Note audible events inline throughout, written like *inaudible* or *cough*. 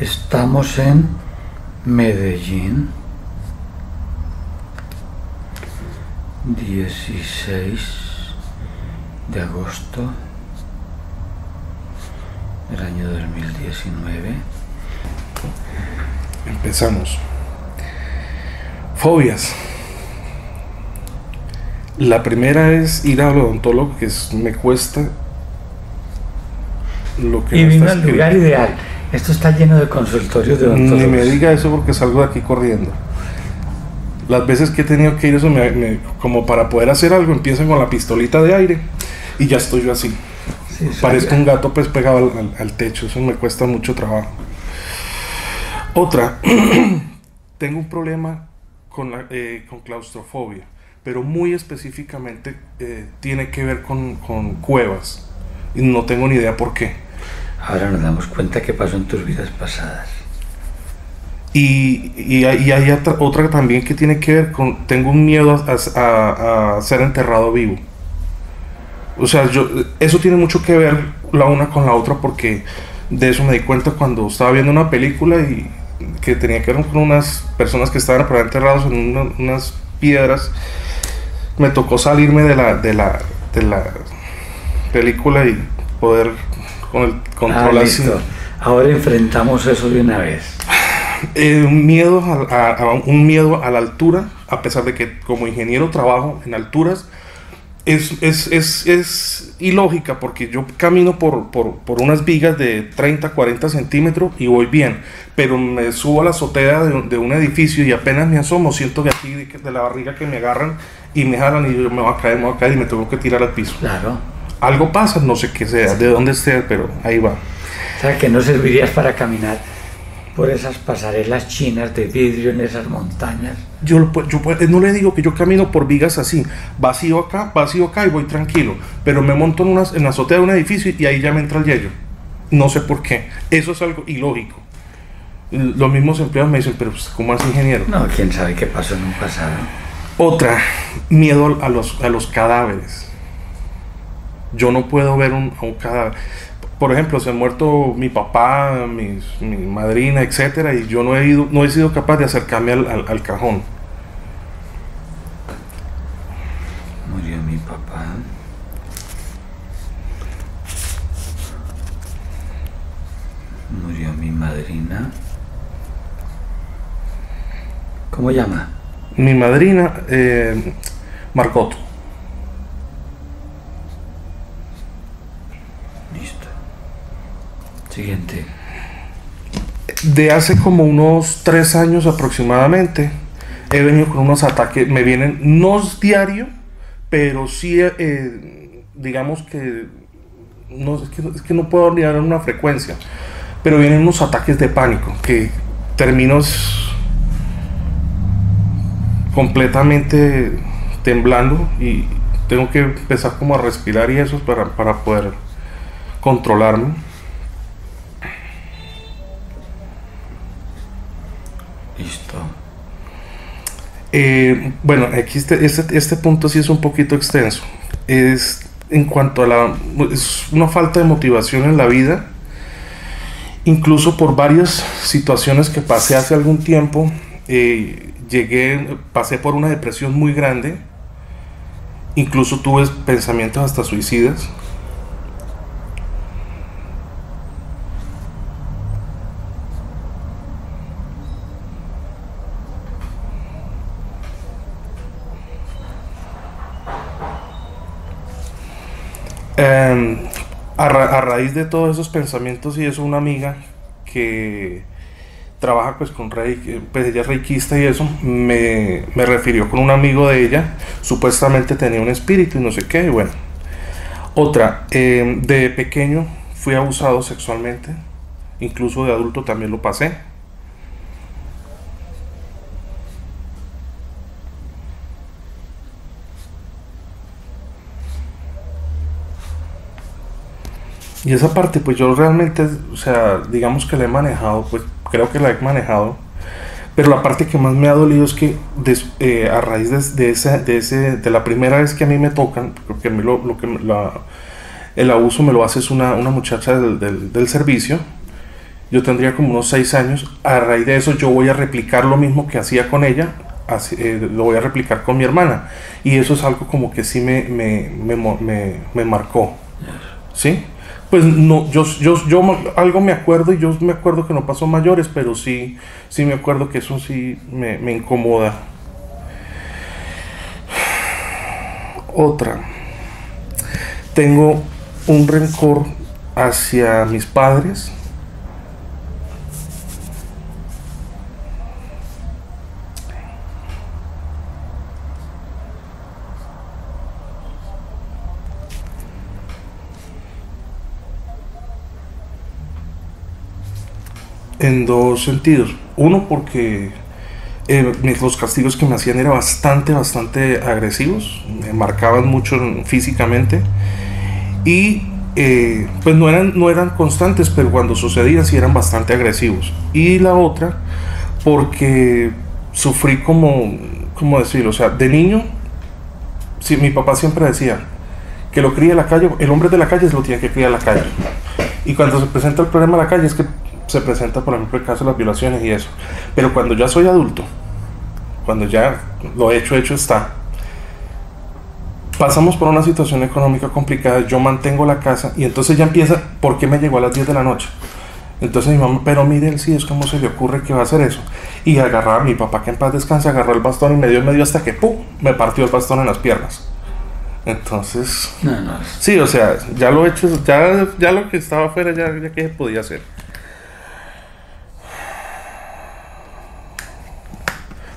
Estamos en Medellín. 16 de agosto del año 2019. Empezamos. Fobias. La primera es ir al odontólogo, que es, me cuesta lo que Y me vino al lugar ideal. Esto está lleno de consultorios de Ni me odontólogos. diga eso porque salgo de aquí corriendo. Las veces que he tenido que ir, eso me- me- como para poder hacer algo, empiezan con la pistolita de aire y ya estoy yo así. Sí, sí. Parezco un gato pues pegado al, al- al techo, eso me cuesta mucho trabajo. Otra, *clears throat* tengo un problema con, la- eh, con claustrofobia, pero muy específicamente eh, tiene que ver con, con cuevas y no tengo ni idea por qué. Ahora nos damos cuenta que pasó en tus vidas pasadas. Y, y hay, otra, otra también que tiene que ver con, tengo un miedo a, a- a ser enterrado vivo. O sea, yo, eso tiene mucho que ver la una con la otra porque de eso me di cuenta cuando estaba viendo una película y que tenía que ver con unas personas que estaban enterrados en una- unas piedras. Me tocó salirme de la, de la, de la película y poder con el Ah, control así. listo. Ahora enfrentamos eso de una vez. *sighs* Eh, un miedo a, a- a un miedo a la altura, a pesar de que como ingeniero trabajo en alturas, es, es, es, es ilógica porque yo camino por, por, por unas vigas de 30, 40 centímetros y voy bien, pero me subo a la azotea de, un- de un edificio y apenas me asomo, siento de aquí de, de la barriga que me agarran y me jalan y yo me voy a caer, me voy a caer y me tengo que tirar al piso. Claro. Algo pasa, no sé qué sea, de dónde esté, pero ahí va. O sea, que no servirías para caminar por esas pasarelas chinas de vidrio en esas montañas. Yo, pu- no le digo que yo camino por vigas así, vacío acá, vacío acá y voy tranquilo, pero me monto en, unas, en la azotea de un edificio y ahí ya me entra el yello. No sé por qué. Eso es algo ilógico. Los mismos empleados me dicen, pero pues, ¿cómo es ingeniero? No, quién sabe qué pasó en un pasado. Otra, miedo a los, a los cadáveres. Yo no puedo ver un, a un cadáver. Por ejemplo, se ha muerto mi papá, mi, madrina, etcétera, y yo no he, ido, no he sido capaz de acercarme al, al- al cajón. Murió mi papá. Murió mi madrina. ¿Cómo llama? Mi madrina, eh. Listo. Siguiente. De hace como unos tres años aproximadamente, he venido con unos ataques, me vienen, no diario, pero sí, eh, digamos que no, es que, es que no puedo olvidar una frecuencia, pero vienen unos ataques de pánico que termino completamente temblando y tengo que empezar como a respirar y eso para, para poder controlarme. Eh, bueno, aquí este, este, este punto sí es un poquito extenso. Es en cuanto a la... Es una falta de motivación en la vida. Incluso por varias situaciones que pasé hace algún tiempo, eh, llegué, pasé por una depresión muy grande. Incluso tuve pensamientos hasta suicidas. Eh, a, ra- a raíz de todos esos pensamientos y eso, una amiga que trabaja pues con Reiki, pues ella es reikista y eso, me, me refirió con un amigo de ella, supuestamente tenía un espíritu y no sé qué, y bueno. Otra, eh, de pequeño fui abusado sexualmente, incluso de adulto también lo pasé. Y esa parte, pues yo realmente, o sea, digamos que la he manejado, pues creo que la he manejado. Pero la parte que más me ha dolido es que des- eh, a raíz de, de, ese, de, ese, de la primera vez que a mí me tocan, porque a mí lo, lo que la- el abuso me lo hace es una, una muchacha del, del, del servicio, yo tendría como unos 6 años, a raíz de eso yo voy a replicar lo mismo que hacía con ella, eh, lo voy a replicar con mi hermana. Y eso es algo como que sí me, me, me, me marcó. ¿Sí? Pues no, yo, yo, yo algo me acuerdo y yo me acuerdo que no pasó mayores, pero sí, sí me acuerdo que eso sí me, me incomoda. Otra. Tengo un rencor hacia mis padres en dos sentidos. Uno, porque eh, los castigos que me hacían eran bastante, bastante agresivos, me marcaban mucho físicamente y eh, pues no eran, no eran constantes, pero cuando sucedían sí eran bastante agresivos. Y la otra, porque sufrí como, ¿cómo decirlo? O sea, de niño, sí, mi papá siempre decía que lo cría en la calle, el hombre de la calle es lo tiene que criar en la calle. Y cuando se presenta el problema en la calle es que se presenta, por ejemplo, el caso de las violaciones y eso. Pero cuando ya soy adulto, cuando ya lo hecho, hecho está, pasamos por una situación económica complicada, yo mantengo la casa y entonces ya empieza, ¿por qué me llegó a las 10 de la noche? Entonces mi mamá, pero mire sí, es como se le ocurre que va a hacer eso. Y agarraba a mi papá, que en paz descanse, agarró el bastón y me dio en medio hasta que ¡pum! me partió el bastón en las piernas. Entonces, sí, o sea, ya lo he hecho, ya, ya lo que estaba afuera, ya, ya que podía hacer.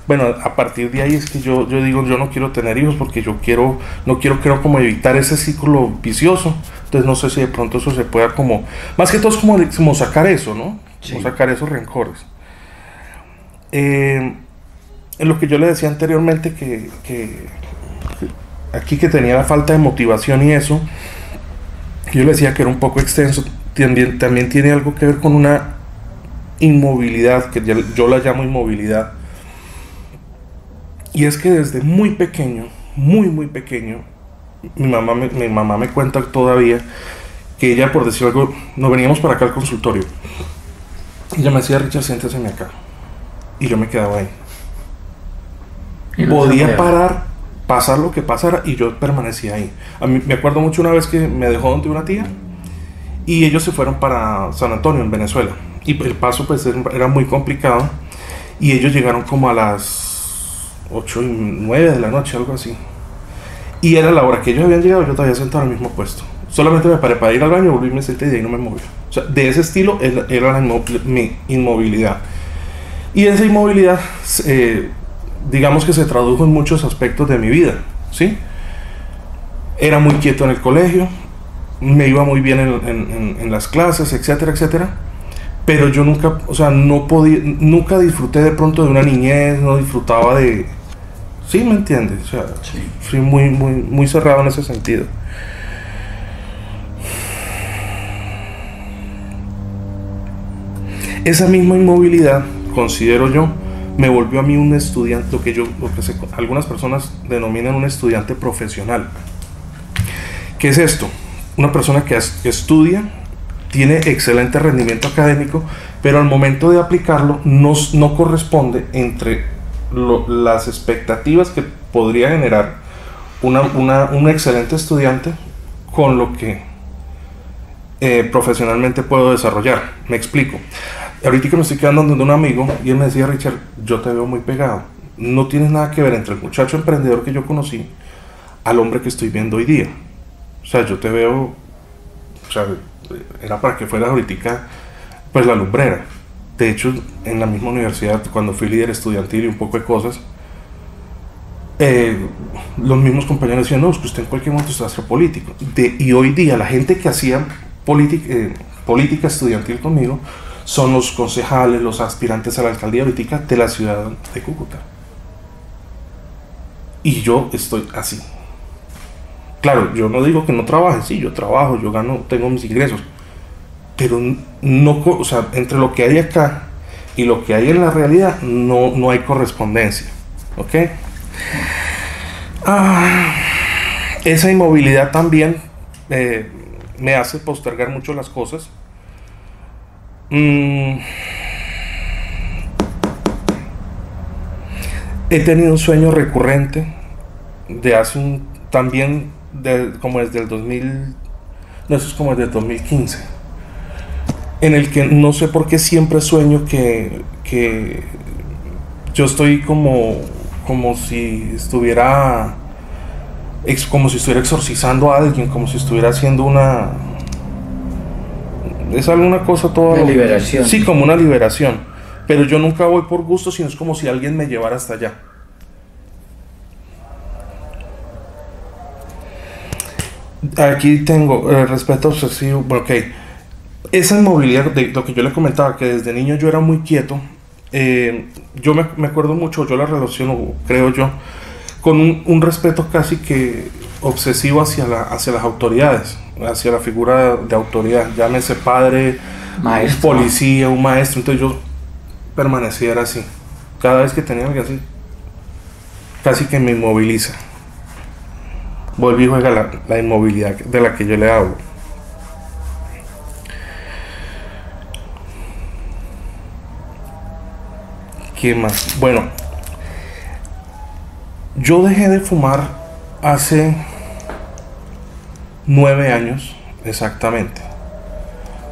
Bueno, a partir de ahí es que yo, yo digo, yo no quiero tener hijos porque yo quiero, no quiero, creo como evitar ese ciclo vicioso. Entonces no sé si de pronto eso se pueda como, más que todo es como, como sacar eso, ¿no? Como sacar esos rencores. Eh, en lo que yo le decía anteriormente que, que, aquí que tenía la falta de motivación y eso, yo le decía que era un poco extenso, también, también tiene algo que ver con una inmovilidad, que yo la llamo inmovilidad y es que desde muy pequeño, muy, muy pequeño, mi mamá me, mi mamá me cuenta todavía que ella, por decir algo, nos veníamos para acá al consultorio. Y ella me decía, Richard, siéntese acá. Y yo me quedaba ahí. Podía parar, pasar lo que pasara, y yo permanecía ahí. A mí, me acuerdo mucho una vez que me dejó donde una tía, y ellos se fueron para San Antonio, en Venezuela. Y el paso pues era muy complicado, y ellos llegaron como a las 8 y 9 de la noche, algo así. Y era la hora que ellos habían llegado, yo todavía sentado en el mismo puesto. Solamente me paré para ir al baño, volví, me senté y de ahí no me moví. O sea, de ese estilo era mi inmovilidad. Y esa inmovilidad, eh, digamos que se tradujo en muchos aspectos de mi vida, ¿sí? Era muy quieto en el colegio, me iba muy bien en, en las clases, etcétera, etcétera pero yo nunca, o sea, no podía, nunca disfruté de pronto de una niñez, no disfrutaba de, Sí, ¿me entiendes? O sea, fui muy, muy, muy cerrado en ese sentido. Esa misma inmovilidad, considero yo, me volvió a mí un estudiante, lo que yo, lo que algunas personas denominan un estudiante profesional. ¿Qué es esto? Una persona que estudia, tiene excelente rendimiento académico, pero al momento de aplicarlo no, no corresponde entre las expectativas que podría generar una, un excelente estudiante con lo que eh, profesionalmente puedo desarrollar. Me explico. Ahorita que me estoy quedando donde un amigo y él me decía, Richard, yo te veo muy pegado. No tienes nada que ver entre el muchacho emprendedor que yo conocí al hombre que estoy viendo hoy día. O sea, yo te veo, o sea, era para que fueras ahorita pues la lumbrera. De hecho, en la misma universidad, cuando fui líder estudiantil y un poco de cosas, eh, los mismos compañeros decían, no, es que usted en cualquier momento es político. De, y hoy día la gente que hacía eh, política estudiantil conmigo son los concejales, los aspirantes a la alcaldía política de la ciudad de Cúcuta. Y yo estoy así. Claro, yo no digo que no trabaje, sí, yo trabajo, yo gano, tengo mis ingresos pero no, o sea, entre lo que hay acá y lo que hay en la realidad no, no hay correspondencia. ¿Ok? Ah, esa inmovilidad también eh, me hace postergar mucho las cosas. Mm. he tenido un sueño recurrente de hace un también de, como desde el 2000 no eso es como desde el 2015 en el que no sé por qué siempre sueño que, que yo estoy como como si estuviera como si estuviera exorcizando a alguien como si estuviera haciendo una es alguna cosa toda Una liberación. sí como una liberación pero yo nunca voy por gusto sino es como si alguien me llevara hasta allá Aquí tengo eh, respeto obsesivo. bueno, Ok. Esa inmovilidad de lo que yo le comentaba, que desde niño yo era muy quieto. eh, yo me, me acuerdo mucho, yo la relaciono, creo yo, con un, un respeto casi que obsesivo hacia, la, hacia las autoridades, hacia la figura de autoridad. Llámese padre, Maestro. un policía, un maestro. Entonces yo permanecía era así. Cada vez que tenía algo así, casi que me inmoviliza. Volví y juega la, la inmovilidad de la que yo le hablo. ¿Qué más? Bueno, yo dejé de fumar hace nueve años, exactamente.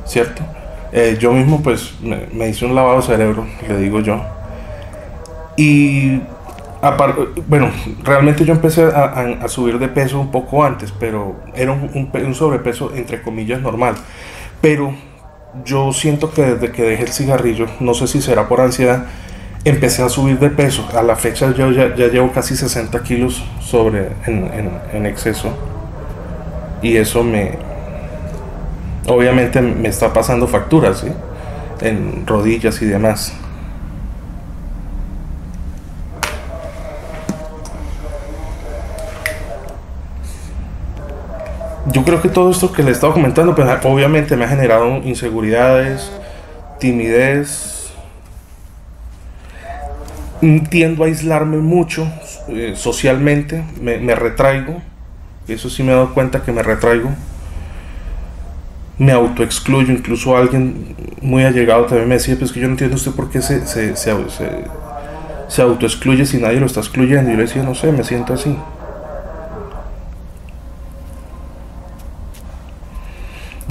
¿Cierto? Eh, yo mismo pues me, hice un lavado de cerebro, le digo yo. Y bueno, realmente yo empecé a, subir de peso un poco antes, pero era un, un sobrepeso entre comillas normal. Pero yo siento que desde que dejé el cigarrillo, no sé si será por ansiedad, empecé a subir de peso. A la fecha yo ya, ya llevo casi 60 kilos sobre, en, en- exceso. Y eso me... Obviamente me está pasando facturas. En rodillas y demás. Yo creo que todo esto que le he estado comentando, pues obviamente me ha generado inseguridades, timidez. Tiendo aislarme mucho eh, socialmente, me, retraigo. Eso sí me he dado cuenta que me retraigo. Me autoexcluyo, incluso alguien muy allegado también me decía, pues que yo no entiendo usted por qué se, se, se, se, autoexcluye si nadie lo está excluyendo. Y yo le decía, no sé, me siento así.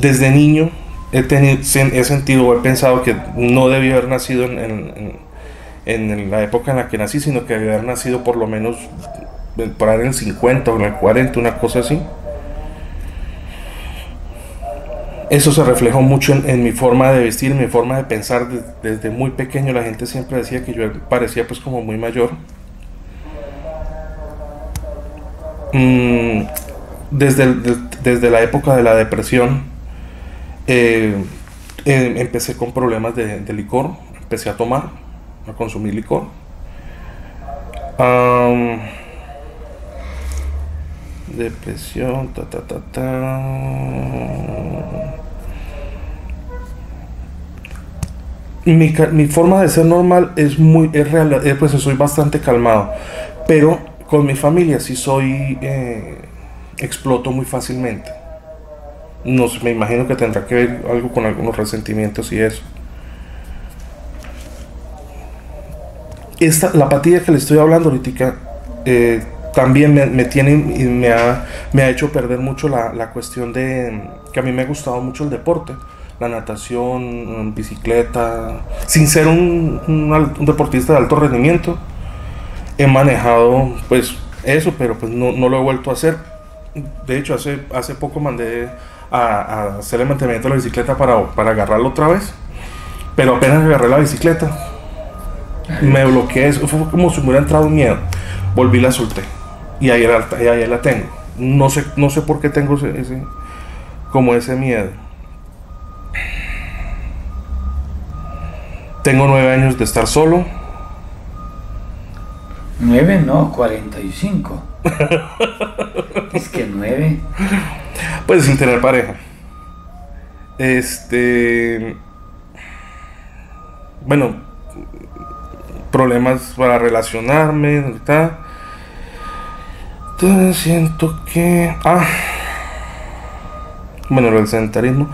desde niño he, tenido, he sentido o he pensado que no debía haber nacido en- en la época en la que nací, sino que haber nacido por lo menos en- por ahí en el 50 o en el 40, una cosa así. Eso se reflejó mucho en, en mi forma de vestir, en mi forma de pensar. de- desde muy pequeño la gente siempre decía que yo parecía pues como muy mayor. Mm, desde, desde la época de la depresión, eh, eh, empecé con problemas de licor, empecé a tomar, a consumir licor. Depresión, ta ta ta ta. Mi, mi forma de ser normal es muy, es real, eh, pues soy bastante calmado, pero con mi familia sí soy, eh, exploto muy fácilmente. No sé, me imagino que tendrá que ver algo con algunos resentimientos y eso. Esta, la patilla que le estoy hablando ahorita eh, también me, tiene y me ha, me ha hecho perder mucho la, la cuestión de que a mí me ha gustado mucho el deporte, la natación, bicicleta, sin ser un, un deportista de alto rendimiento. He manejado pues eso, pero pues no, no lo he vuelto a hacer. De hecho, hace, hace poco mandé a, a hacer el mantenimiento de la bicicleta para, para agarrarlo otra vez. Pero apenas agarré la bicicleta, me bloqueé. Eso fue como si me hubiera entrado un miedo. Volví la solté. Y ahí la, y ahí la tengo. No sé, no sé por qué tengo ese, ese- como ese miedo. Tengo nueve años de estar solo. 9 no, 45. *laughs* es que 9. Pues sin tener pareja. Este. Bueno, problemas para relacionarme, ¿verdad? Entonces siento que. Ah. Bueno, lo del sedentarismo.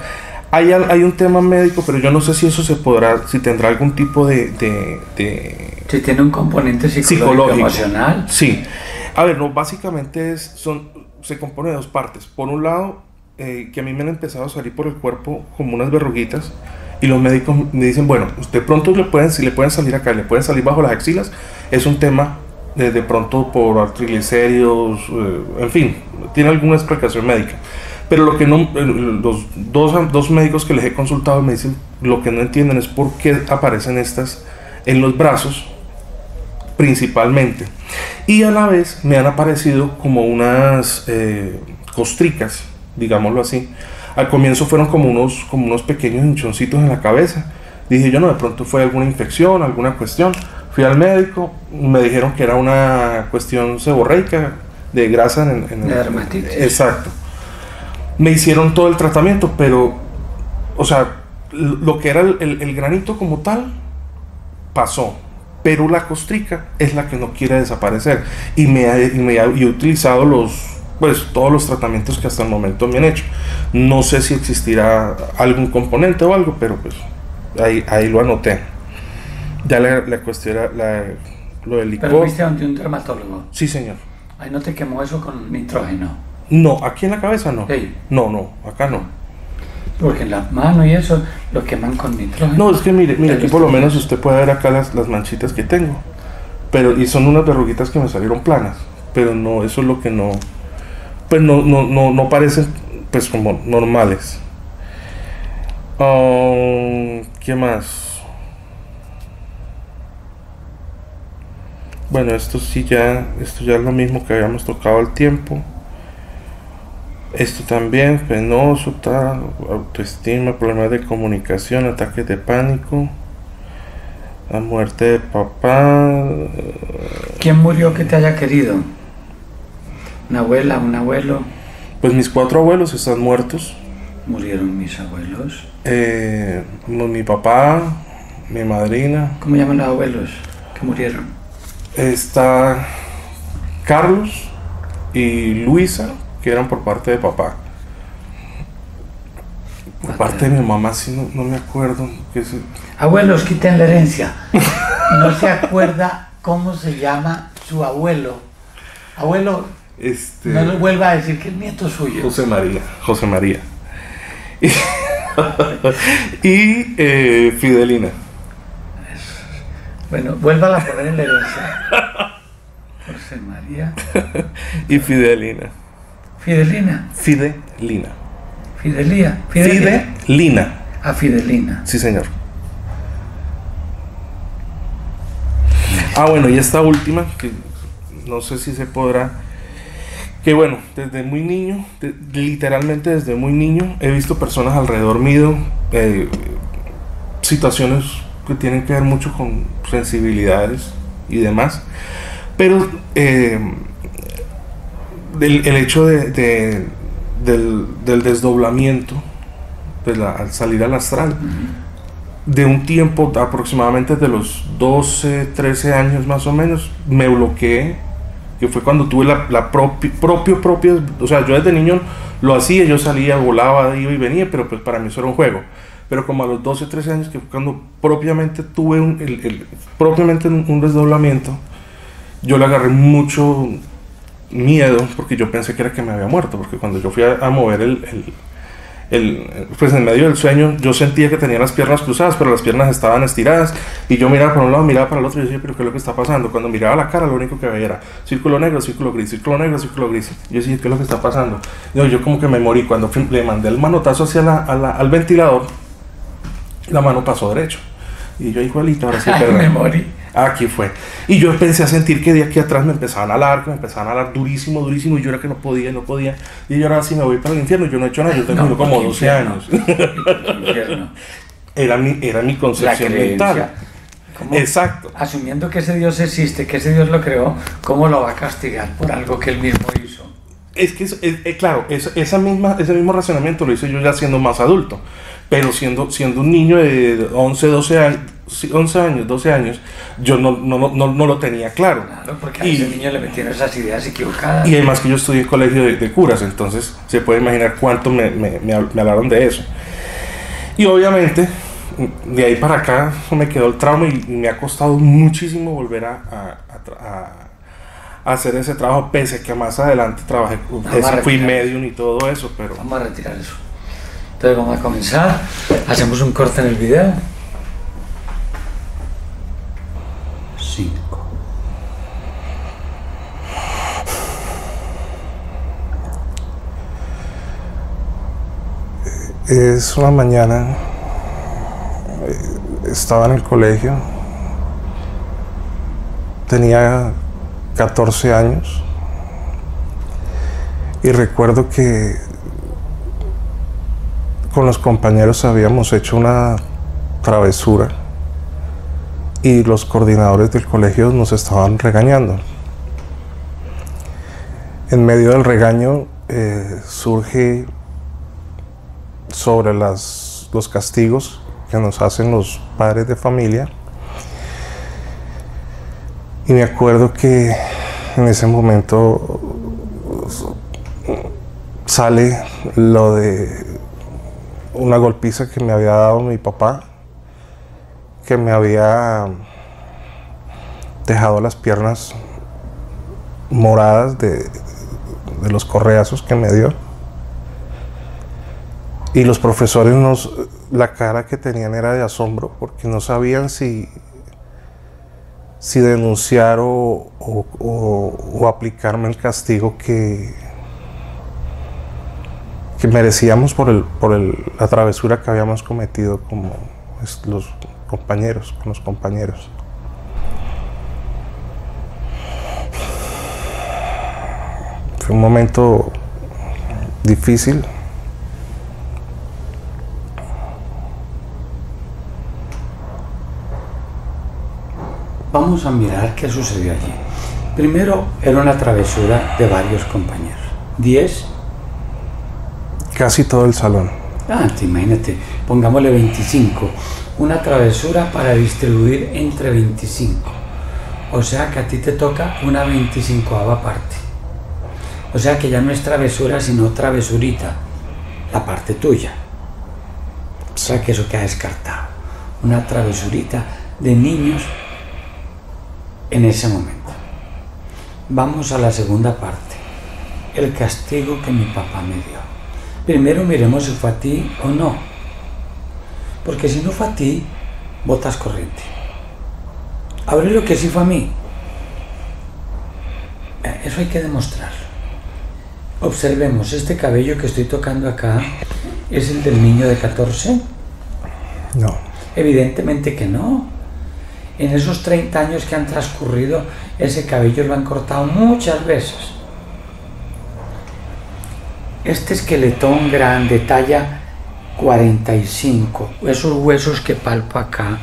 Hay, al- hay un tema médico, pero yo no sé si eso se podrá, si tendrá algún tipo de... de- de- Si tiene un componente psicológico, Psicológico. emocional. Sí. A ver, no, básicamente es, son, se compone de dos partes. Por un lado, eh, que a mí me han empezado a salir por el cuerpo como unas verruguitas y los médicos me dicen, bueno, de pronto le pueden, si le pueden salir acá, le pueden salir bajo las axilas, es un tema de, de pronto por triglicéridos, eh, en fin, tiene alguna explicación médica. Pero lo que no, eh, los dos, dos médicos que les he consultado me dicen, lo que no entienden es por qué aparecen estas en los brazos principalmente. Y a la vez me han aparecido como unas eh, costricas, digámoslo así. Al comienzo fueron como unos, como unos pequeños hinchoncitos en la cabeza. Dije yo, no, de pronto fue alguna infección, alguna cuestión. Fui al médico, me dijeron que era una cuestión seborreica, de grasa en, en De dermatitis. Exacto. Me hicieron todo el tratamiento, pero, o sea, lo que era el, el- el granito como tal, pasó. Pero la costrica es la que no quiere desaparecer. Y me, ha- y me ha- y he utilizado los, pues, todos los tratamientos que hasta el momento me han hecho. No sé si existirá algún componente o algo, pero pues ahí, ahí lo anoté. Ya la, la cuestión era la- lo del Pero licor. viste ante un dermatólogo. Sí, señor. Ahí no te quemó eso con nitrógeno. No, aquí en la cabeza no. Sí. No, no, acá no. Porque en la mano y eso lo queman con nitrógeno. No, es que mire, mire, aquí por lo menos usted puede ver acá las, las manchitas que tengo. Pero, y son unas verruguitas que me salieron planas. Pero no, eso es lo que no. Pues no, no, no, no parecen pues como normales. Ah, ¿Qué más? Bueno, esto sí ya, esto ya es lo mismo que habíamos tocado al tiempo. Esto también, penoso, tal, autoestima, problemas de comunicación, ataques de pánico, la muerte de papá. ¿Quién murió que te haya querido? ¿Una abuela, un abuelo? Pues mis cuatro abuelos están muertos. Murieron mis abuelos. Eh, mi papá, mi madrina, ¿Cómo llaman los abuelos que murieron? está Carlos y Luisa, que eran por parte de papá. Por parte de mi mamá, sí, no, no me acuerdo. que se- Abuelos, quiten la herencia. No se acuerda cómo se llama su abuelo. Abuelo, Este, no le vuelva a decir que el nieto es suyo. José María. José María. *laughs* y eh, Fidelina. Bueno, vuelva a poner en la herencia. José María. *laughs* Y Fidelina. Fidelina. Fidelina. Fidelía. Fidelía. Fidelina. A Fidelina. Sí, señor. Ah, bueno, y esta última, que no sé si se podrá. Que bueno, desde muy niño, de- literalmente desde muy niño, he visto personas alrededor mío, eh, situaciones que tienen que ver mucho con sensibilidades y demás. Pero eh, el hecho de, de- del, del desdoblamiento, pues la- al salir al astral, de un tiempo aproximadamente de los 12, 13 años más o menos, me bloqueé, que fue cuando tuve la, la propi- propio, propio, o sea, yo desde niño lo hacía, yo salía, volaba, iba y venía, pero pues para mí eso era un juego. Pero como a los 12, 13 años, que fue cuando propiamente tuve un, el- propiamente un, desdoblamiento, yo le agarré mucho miedo porque yo pensé que era que me había muerto, porque cuando yo fui a, mover el- el- pues en medio del sueño yo sentía que tenía las piernas cruzadas, pero las piernas estaban estiradas y yo miraba para un lado, miraba para el otro y yo decía, pero ¿qué es lo que está pasando? Cuando miraba la cara lo único que veía era círculo negro, círculo gris, círculo negro, círculo gris. Yo decía, ¿qué es lo que está pasando? Yo, yo como que me morí cuando fui- le mandé el manotazo hacia la, a la- al ventilador, la mano pasó derecho. Y yo, igualito, ahora sí, *laughs* Ay, perdón. me morí. Aquí fue. Y yo empecé a sentir que de aquí atrás me empezaban a alar, que me empezaban a alar durísimo, durísimo, y yo era que no podía, no podía. Y yo ahora sí me voy para el infierno, yo no he hecho nada, yo tengo No, como porque 12 infierno. años. *laughs* Era mi, era mi concepción mental. ¿Cómo? Exacto. Asumiendo que ese Dios existe, que ese Dios lo creó, ¿cómo lo va a castigar por algo que él mismo hizo? Es que, es- es- eh, claro, es- esa misma, ese mismo razonamiento lo hice yo ya siendo más adulto. Pero siendo, siendo un niño de 11, 12 años, 11 años, 12 años, yo no, no, no, no, lo tenía claro. Claro, porque a Y- ese niño le metieron esas ideas equivocadas. Y además que yo estudié en colegio de, de curas, entonces se puede imaginar cuánto me, me, me hab- me hablaron de eso. Y obviamente, de ahí para acá me quedó el trauma y, me ha costado muchísimo volver a, a, hacer ese trabajo, pese a que más adelante trabajé, fui medium y todo eso, pero... Vamos a retirar eso. Entonces vamos a comenzar, hacemos un corte en el video. 5. Es una mañana, eh, estaba en el colegio, tenía 14 años y recuerdo que con los compañeros habíamos hecho una travesura y los coordinadores del colegio nos estaban regañando. En medio del regaño eh, surge sobre las, los castigos que nos hacen los padres de familia. Y me acuerdo que en ese momento sale lo de una golpiza que me había dado mi papá, que me había dejado las piernas moradas de, de los correazos que me dio. Y los profesores nos, la cara que tenían era de asombro porque no sabían si, si denunciar o, o, aplicarme el castigo que, que merecíamos por, el, por el, la travesura que habíamos cometido como los compañeros, con los compañeros. Fue un momento difícil. Vamos a mirar qué sucedió allí. Primero era una travesura de varios compañeros. ¿Diez? Casi todo el salón. Ah, imagínate, pongámosle 25. Una travesura para distribuir entre 25. O sea que a ti te toca una 25 parte. O sea que ya no es travesura, sino travesurita. La parte tuya. O sea que eso queda descartado. Una travesurita de niños en ese momento. Vamos a la segunda parte, el castigo que mi papá me dio. Primero miremos si fue a ti o no, porque si no fue a ti, botas corriente. Abre lo que sí fue a mí. Eh, eso hay que demostrarlo. Observemos, este cabello que estoy tocando acá, ¿es el del niño de 14? No. Evidentemente que no en esos 30 años que han transcurrido, ese cabello lo han cortado muchas veces. Este esqueletón grande, talla 45, esos huesos que palpo acá,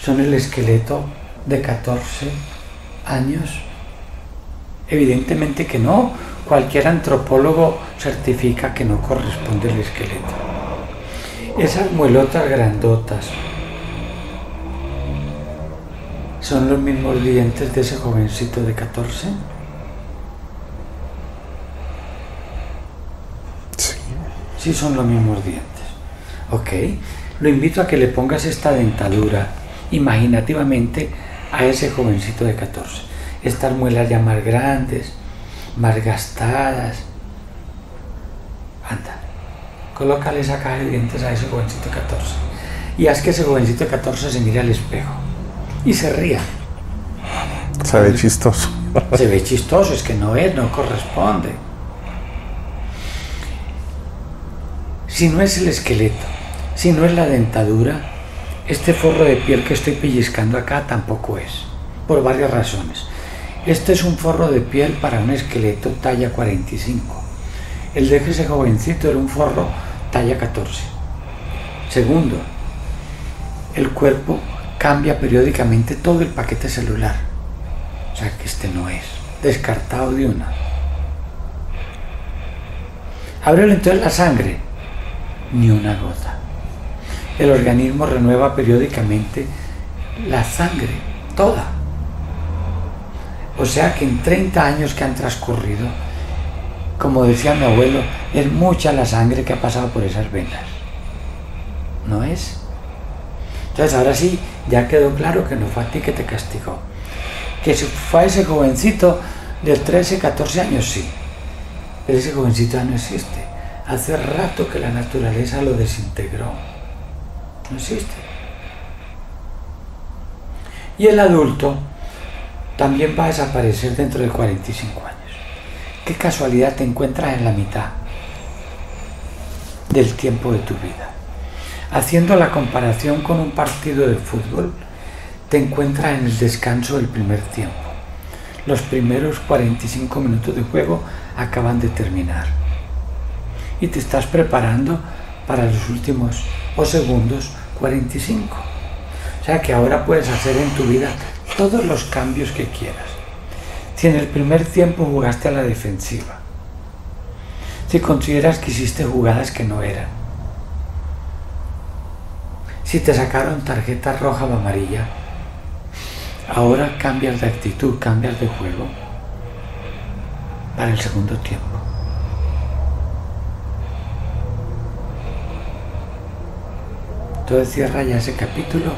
son el esqueleto de 14 años. Evidentemente que no, cualquier antropólogo certifica que no corresponde el esqueleto. Esas muelotas grandotas, ¿Son los mismos dientes de ese jovencito de 14? Sí. Sí, son los mismos dientes. Ok. Lo invito a que le pongas esta dentadura imaginativamente a ese jovencito de 14. Estas muelas ya más grandes, más gastadas. Anda. Colócale esa caja de dientes a ese jovencito de 14. Y haz que ese jovencito de 14 se mire al espejo y se ría. Se ve chistoso. Se ve chistoso, es que no es, no corresponde. Si no es el esqueleto, si no es la dentadura, este forro de piel que estoy pellizcando acá tampoco es, por varias razones. Este es un forro de piel para un esqueleto talla 45. El de ese jovencito era un forro talla 14. Segundo, el cuerpo cambia periódicamente todo el paquete celular. O sea que este no es. Descartado de una. Ábrelo entonces la sangre. Ni una gota. El organismo renueva periódicamente la sangre, toda. O sea que en 30 años que han transcurrido, como decía mi abuelo, es mucha la sangre que ha pasado por esas venas. no es. Entonces ahora sí, ya quedó claro que no fue a ti que te castigó. Que fue a ese jovencito de 13, 14 años, sí. Pero ese jovencito ya no existe. Hace rato que la naturaleza lo desintegró. No existe. Y el adulto también va a desaparecer dentro de 45 años. Qué casualidad te encuentras en la mitad del tiempo de tu vida. Haciendo la comparación con un partido de fútbol, te encuentras en el descanso del primer tiempo. Los primeros 45 minutos de juego acaban de terminar. Y te estás preparando para los últimos o segundos 45. O sea que ahora puedes hacer en tu vida todos los cambios que quieras. Si en el primer tiempo jugaste a la defensiva, si consideras que hiciste jugadas que no eran, si te sacaron tarjeta roja o amarilla, ahora cambias de actitud, cambias de juego para el segundo tiempo. Entonces cierra ya ese capítulo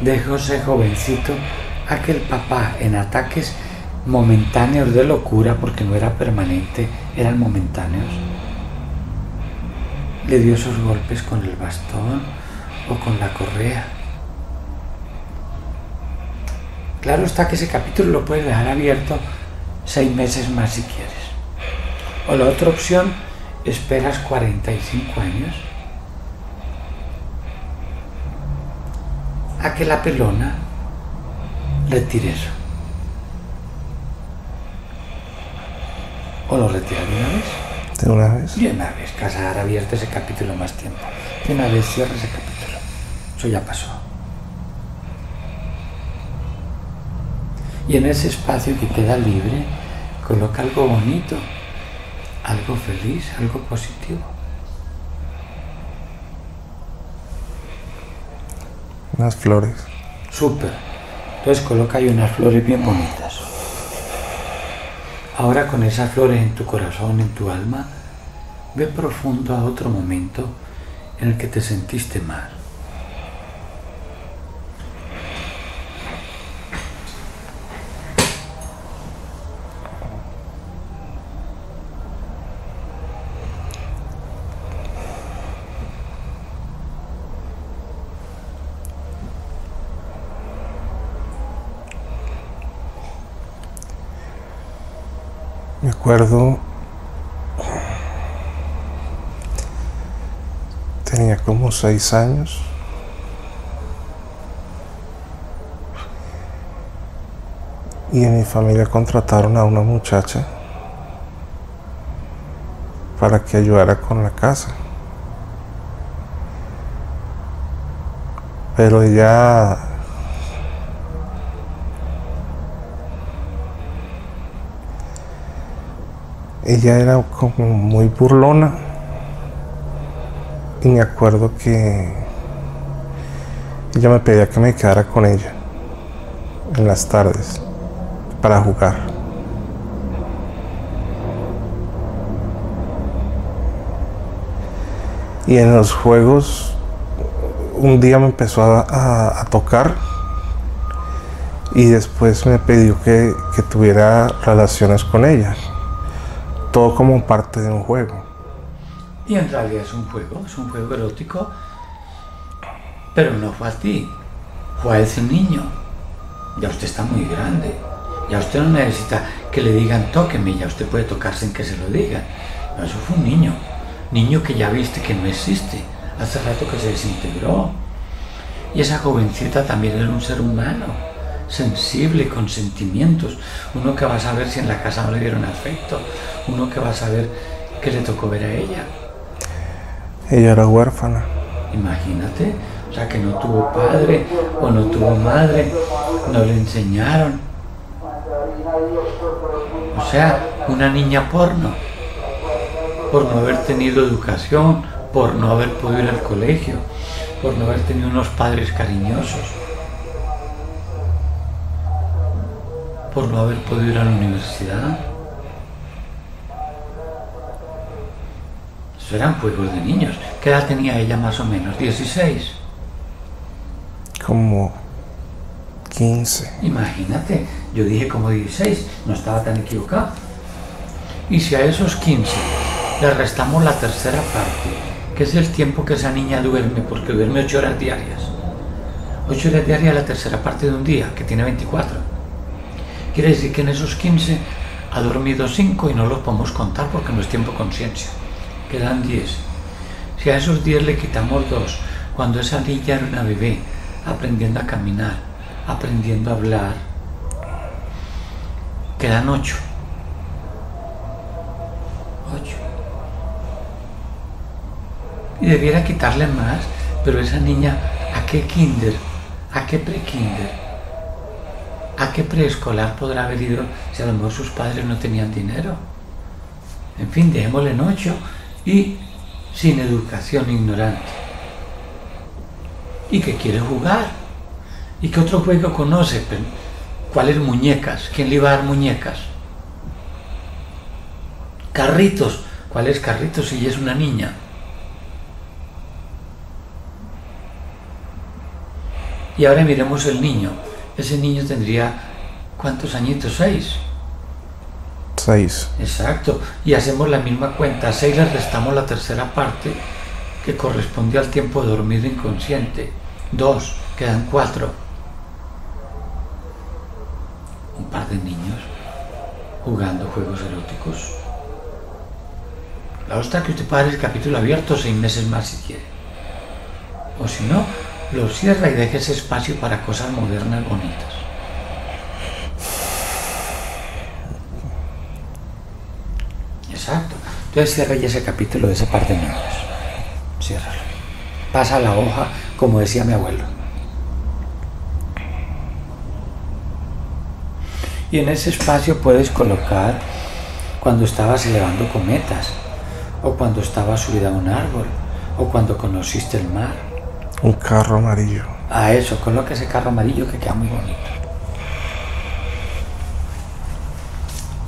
de José jovencito, aquel papá en ataques momentáneos de locura, porque no era permanente, eran momentáneos. Le dio esos golpes con el bastón o con la correa. Claro está que ese capítulo lo puedes dejar abierto seis meses más si quieres. O la otra opción, esperas 45 años a que la pelona retire eso. ¿O lo retira de una vez? De una vez. De una vez, casar abierto ese capítulo más tiempo. De una vez cierra ese capítulo. Eso ya pasó. Y en ese espacio que queda libre, coloca algo bonito, algo feliz, algo positivo. Unas flores. Súper. Entonces coloca ahí unas flores bien bonitas. Ahora con esas flores en tu corazón, en tu alma, ve profundo a otro momento en el que te sentiste mal. Me acuerdo, tenía como seis años. Y en mi familia contrataron a una muchacha para que ayudara con la casa. Pero ella ella era como muy burlona y me acuerdo que ella me pedía que me quedara con ella en las tardes para jugar. Y en los juegos un día me empezó a, a- tocar y después me pidió que, que tuviera relaciones con ella. Todo como parte de un juego. Y en realidad es un juego, es un juego erótico, pero no fue a ti, fue a ese niño. Ya usted está muy grande, ya usted no necesita que le digan tóqueme, ya usted puede tocar sin que se lo digan. No, eso fue un niño, niño que ya viste que no existe, hace rato que se desintegró. Y esa jovencita también era un ser humano, sensible, con sentimientos, uno que va a saber si en la casa no le dieron afecto, uno que va a saber qué le tocó ver a ella. Ella era huérfana. Imagínate, o sea, que no tuvo padre o no tuvo madre, no le enseñaron. O sea, una niña porno, por no haber tenido educación, por no haber podido ir al colegio, por no haber tenido unos padres cariñosos, por no haber podido ir a la universidad. Eso eran juegos de niños. ¿Qué edad tenía ella más o menos? 16. Como 15. Imagínate, yo dije como 16, no estaba tan equivocado. Y si a esos 15 le restamos la tercera parte, que es el tiempo que esa niña duerme, porque duerme 8 horas diarias. 8 horas diarias es la tercera parte de un día, que tiene 24. Quiere decir que en esos 15 ha dormido 5 y no los podemos contar porque no es tiempo conciencia. Quedan 10. Si a esos 10 le quitamos 2, cuando esa niña era una bebé, aprendiendo a caminar, aprendiendo a hablar, quedan 8. 8. Y debiera quitarle más, pero esa niña, ¿a qué kinder? ¿A qué pre-kinder? ¿A qué preescolar podrá haber ido si a lo mejor sus padres no tenían dinero? En fin, dejémosle en ocho y sin educación ignorante. Y que quiere jugar. ¿Y qué otro juego conoce? ¿Cuáles muñecas? ¿Quién le iba a dar muñecas? Carritos. ¿Cuáles carritos si es una niña? Y ahora miremos el niño ese niño tendría ¿cuántos añitos? ¿Seis? Seis. Exacto. Y hacemos la misma cuenta. A seis le restamos la tercera parte que corresponde al tiempo de dormido inconsciente. Dos, quedan cuatro. Un par de niños jugando juegos eróticos. La otra que usted puede dar el capítulo abierto seis meses más si quiere. O si no, lo cierra y deja ese espacio para cosas modernas bonitas. Exacto. Entonces cierra ya ese capítulo de ese par de niños. Ciérralo. Pasa la hoja, como decía mi abuelo. Y en ese espacio puedes colocar cuando estabas elevando cometas, o cuando estabas subida a un árbol, o cuando conociste el mar, un carro amarillo. A eso, coloca ese carro amarillo que queda muy bonito.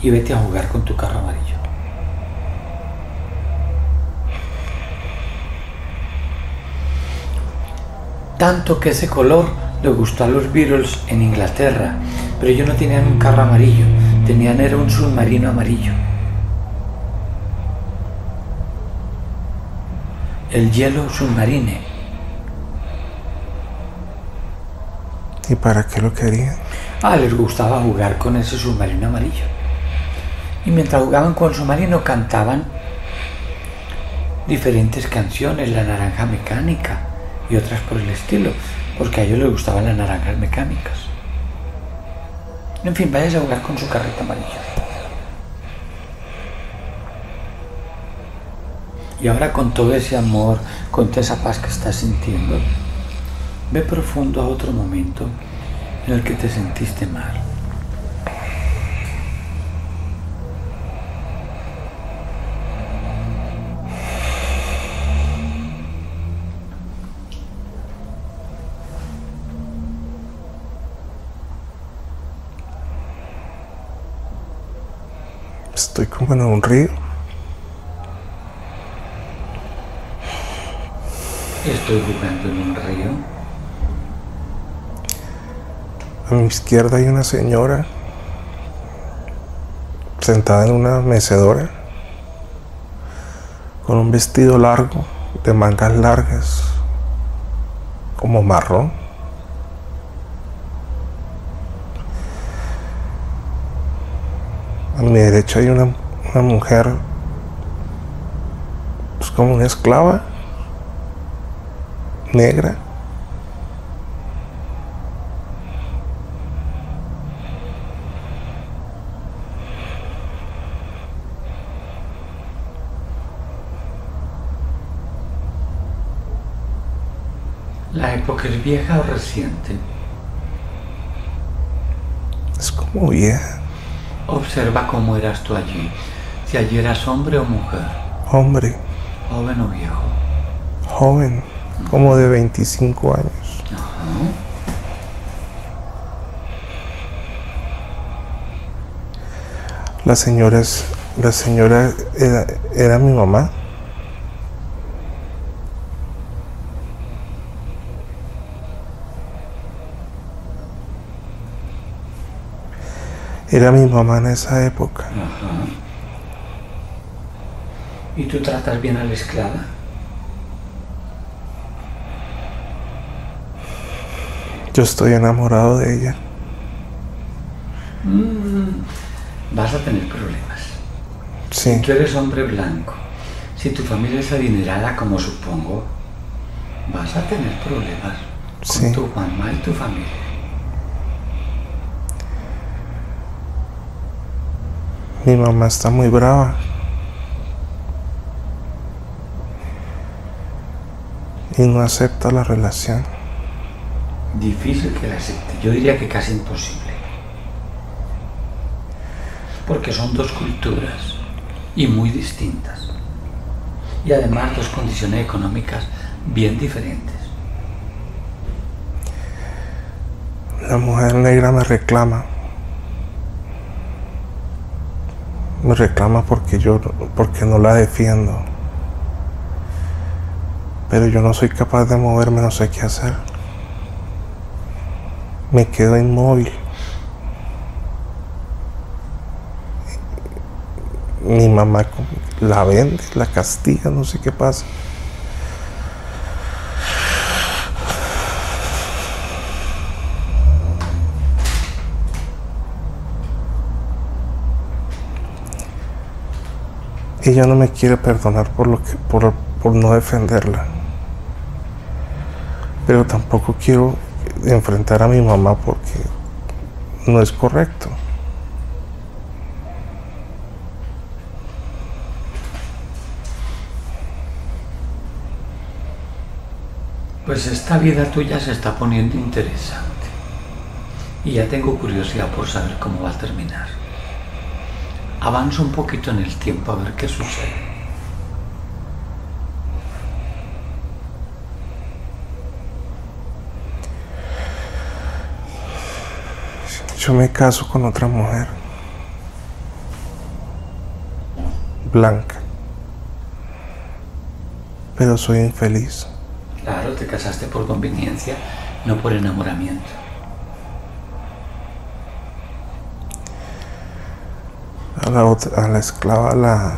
Y vete a jugar con tu carro amarillo. Tanto que ese color le gustó a los Beatles en Inglaterra, pero ellos no tenían un carro amarillo, tenían era un submarino amarillo. El hielo submarine ¿Y para qué lo querían? Ah, les gustaba jugar con ese submarino amarillo. Y mientras jugaban con el submarino cantaban diferentes canciones, la naranja mecánica y otras por el estilo, porque a ellos les gustaban las naranjas mecánicas. En fin, vayas a jugar con su carreta amarilla. Y ahora con todo ese amor, con toda esa paz que estás sintiendo, Ve profundo a otro momento en el que te sentiste mal. Estoy como en un río. Estoy jugando en un río. A mi izquierda hay una señora sentada en una mecedora con un vestido largo de mangas largas como marrón. A mi derecha hay una, una mujer pues como una esclava negra ¿La época es vieja o reciente? Es como vieja. Observa cómo eras tú allí. Si allí eras hombre o mujer. Hombre. Joven o viejo. Joven, como de 25 años. La señora, es, la señora era, era mi mamá. Era mi mamá en esa época. Ajá. ¿Y tú tratas bien a la esclava? Yo estoy enamorado de ella. Mm, vas a tener problemas. Sí, Tú eres hombre blanco. Si tu familia es adinerada, como supongo, vas a tener problemas con Sí. tu mamá y tu familia. Mi mamá está muy brava. Y no acepta la relación. Difícil que la acepte. Yo diría que casi imposible. Porque son dos culturas y muy distintas. Y además dos condiciones económicas bien diferentes. La mujer negra me reclama. Me reclama porque yo porque no la defiendo. Pero yo no soy capaz de moverme, no sé qué hacer. Me quedo inmóvil. Mi mamá la vende, la castiga, no sé qué pasa. Ella no me quiere perdonar por lo que por, por no defenderla. Pero tampoco quiero enfrentar a mi mamá porque no es correcto. Pues esta vida tuya se está poniendo interesante. Y ya tengo curiosidad por saber cómo va a terminar. Avanzo un poquito en el tiempo a ver qué sucede. Yo me caso con otra mujer. Blanca. Pero soy infeliz. Claro, te casaste por conveniencia, no por enamoramiento. A la, otra, a la esclava la,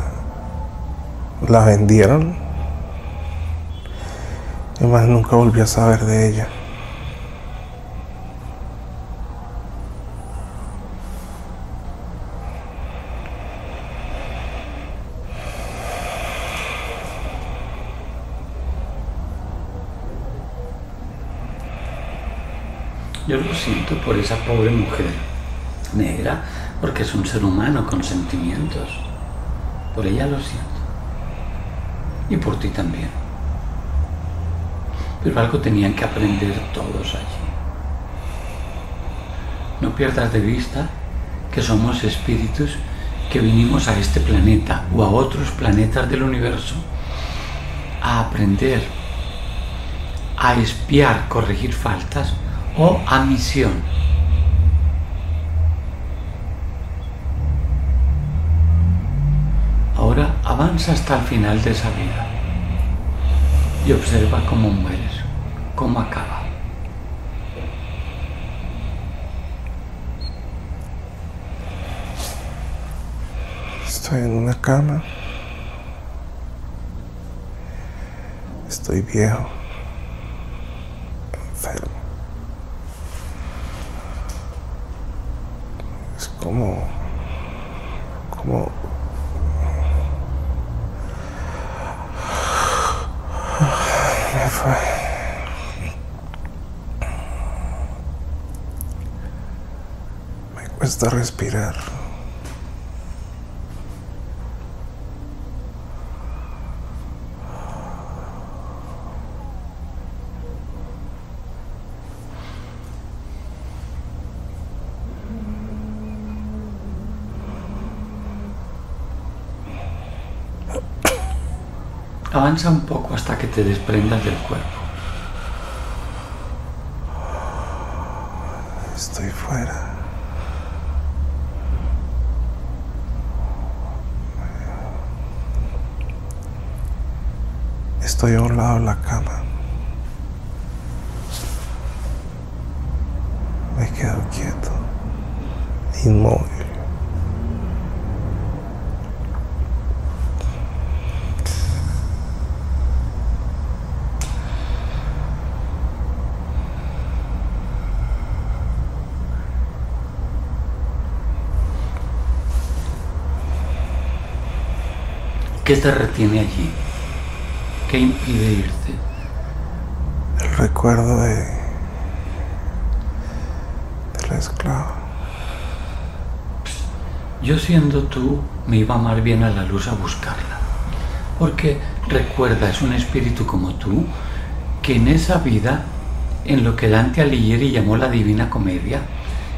la vendieron. Y más nunca volví a saber de ella. Yo lo siento por esa pobre mujer negra, porque es un ser humano con sentimientos. Por ella lo siento. Y por ti también. Pero algo tenían que aprender todos allí. No pierdas de vista que somos espíritus que vinimos a este planeta o a otros planetas del universo a aprender, a espiar, corregir faltas o a misión. Ahora avanza hasta el final de esa vida y observa cómo mueres, cómo acaba. Estoy en una cama. Estoy viejo. Enfermo. Es como. como. Me fue. Me respirar. Avanza un poco hasta que te desprendas del cuerpo. Estoy a un lado de la cama. Me quedo quieto, inmóvil. ¿Qué te retiene allí? ¿Qué impide irte? El recuerdo de, de la esclava. Yo siendo tú, me iba más bien a la luz a buscarla. Porque recuerda, es un espíritu como tú, que en esa vida, en lo que Dante Alighieri llamó la Divina Comedia,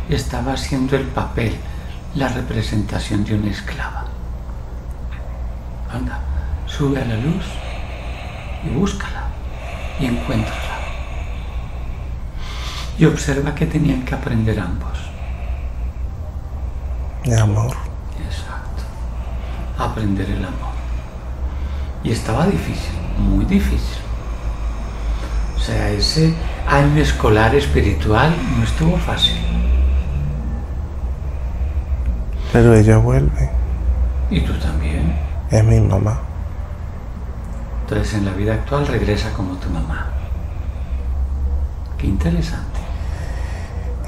estaba haciendo el papel, la representación de una esclava. Anda, sube a la luz y búscala y encuéntrala. Y observa que tenían que aprender ambos. De amor. Exacto. Aprender el amor. Y estaba difícil, muy difícil. O sea, ese año escolar espiritual no estuvo fácil. Pero ella vuelve. Y tú también. Es mi mamá. Entonces en la vida actual regresa como tu mamá. Qué interesante.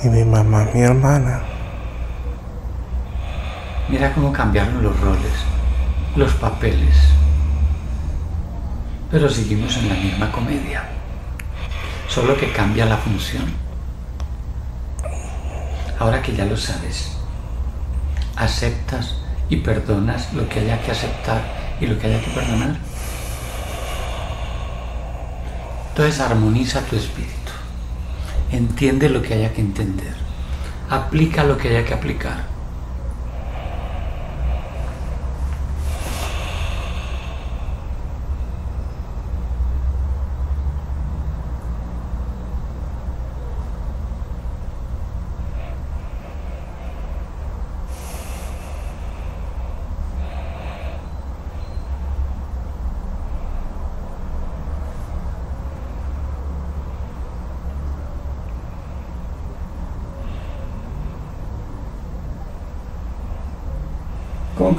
Y mi mamá es mi hermana. Mira cómo cambiaron los roles, los papeles. Pero seguimos en la misma comedia. Solo que cambia la función. Ahora que ya lo sabes, aceptas y perdonas lo que haya que aceptar y lo que haya que perdonar. Entonces armoniza tu espíritu. Entiende lo que haya que entender. Aplica lo que haya que aplicar.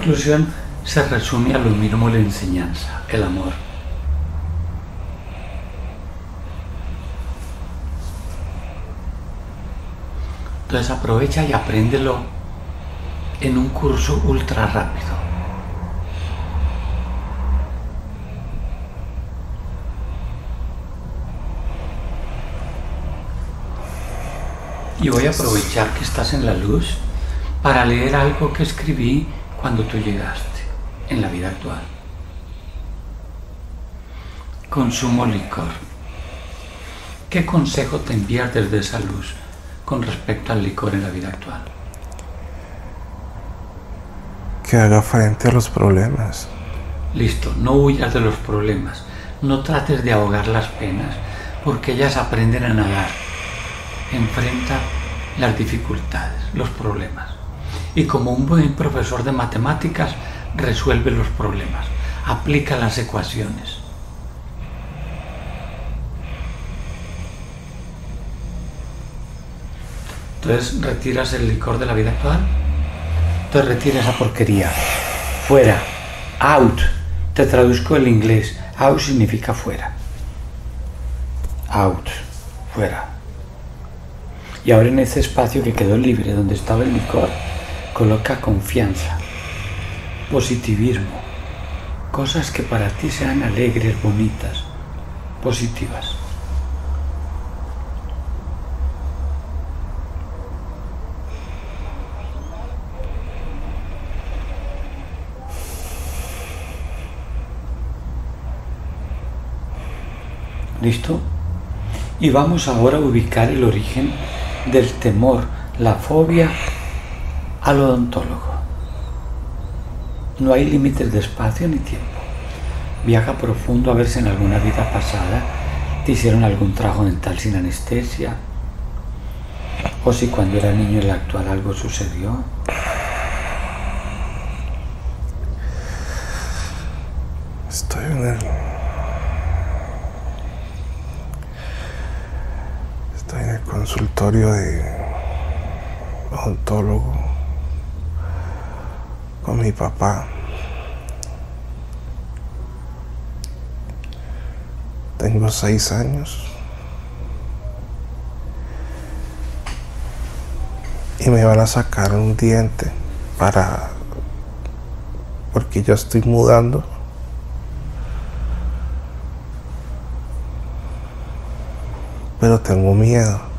Conclusión, se resume a lo mismo la enseñanza, el amor. Entonces aprovecha y apréndelo en un curso ultra rápido. Y voy a aprovechar que estás en la luz para leer algo que escribí cuando tú llegaste en la vida actual. Consumo licor. ¿Qué consejo te envías desde esa luz con respecto al licor en la vida actual? Que haga frente a los problemas. Listo, no huyas de los problemas, no trates de ahogar las penas, porque ellas aprenden a nadar. Enfrenta las dificultades, los problemas. Y como un buen profesor de matemáticas, resuelve los problemas, aplica las ecuaciones. Entonces retiras el licor de la vida actual. Entonces retira esa porquería. Fuera. Out. Te traduzco el inglés. Out significa fuera. Out. Fuera. Y ahora en ese espacio que quedó libre donde estaba el licor, coloca confianza, positivismo, cosas que para ti sean alegres, bonitas, positivas. ¿Listo? Y vamos ahora a ubicar el origen del temor, la fobia al odontólogo. No hay límites de espacio ni tiempo. Viaja profundo a ver si en alguna vida pasada te hicieron algún trabajo dental sin anestesia. O si cuando era niño en la actual algo sucedió. Estoy en el. Estoy en el consultorio de odontólogo con mi papá. Tengo seis años. Y me van a sacar un diente para... porque yo estoy mudando. Pero tengo miedo.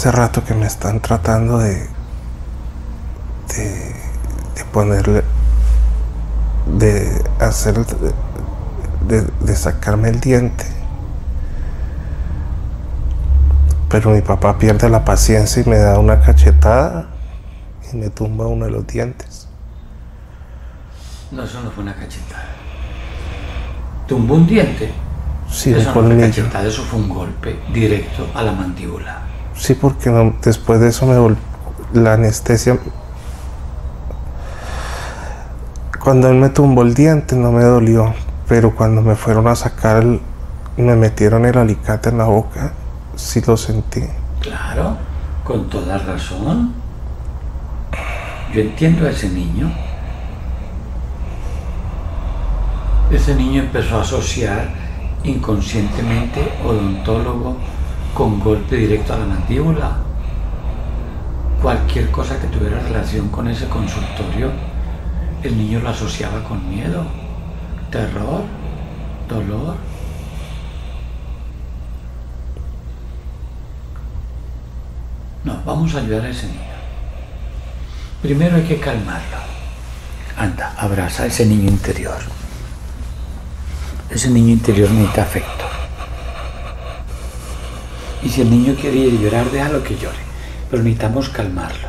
Hace rato que me están tratando de, de, de ponerle, de hacer, de, de sacarme el diente. Pero mi papá pierde la paciencia y me da una cachetada y me tumba uno de los dientes. No, eso no fue una cachetada. Tumbó un diente. Sí, eso no fue cachetada, eso fue un golpe directo a la mandíbula. Sí, porque no- después de eso me la anestesia. Cuando él me tumbó el diente no me dolió, pero cuando me fueron a sacar el, me metieron el alicate en la boca, sí lo sentí. Claro, con toda razón. Yo entiendo a ese niño. Ese niño empezó a asociar inconscientemente odontólogo con golpe directo a la mandíbula. Cualquier cosa que tuviera relación con ese consultorio, el niño lo asociaba con miedo, terror, dolor. No, vamos a ayudar a ese niño. Primero hay que calmarlo. Anda, abraza a ese niño interior. Ese niño interior necesita afecto. Y si el niño quiere llorar, déjalo que llore. Pero necesitamos calmarlo.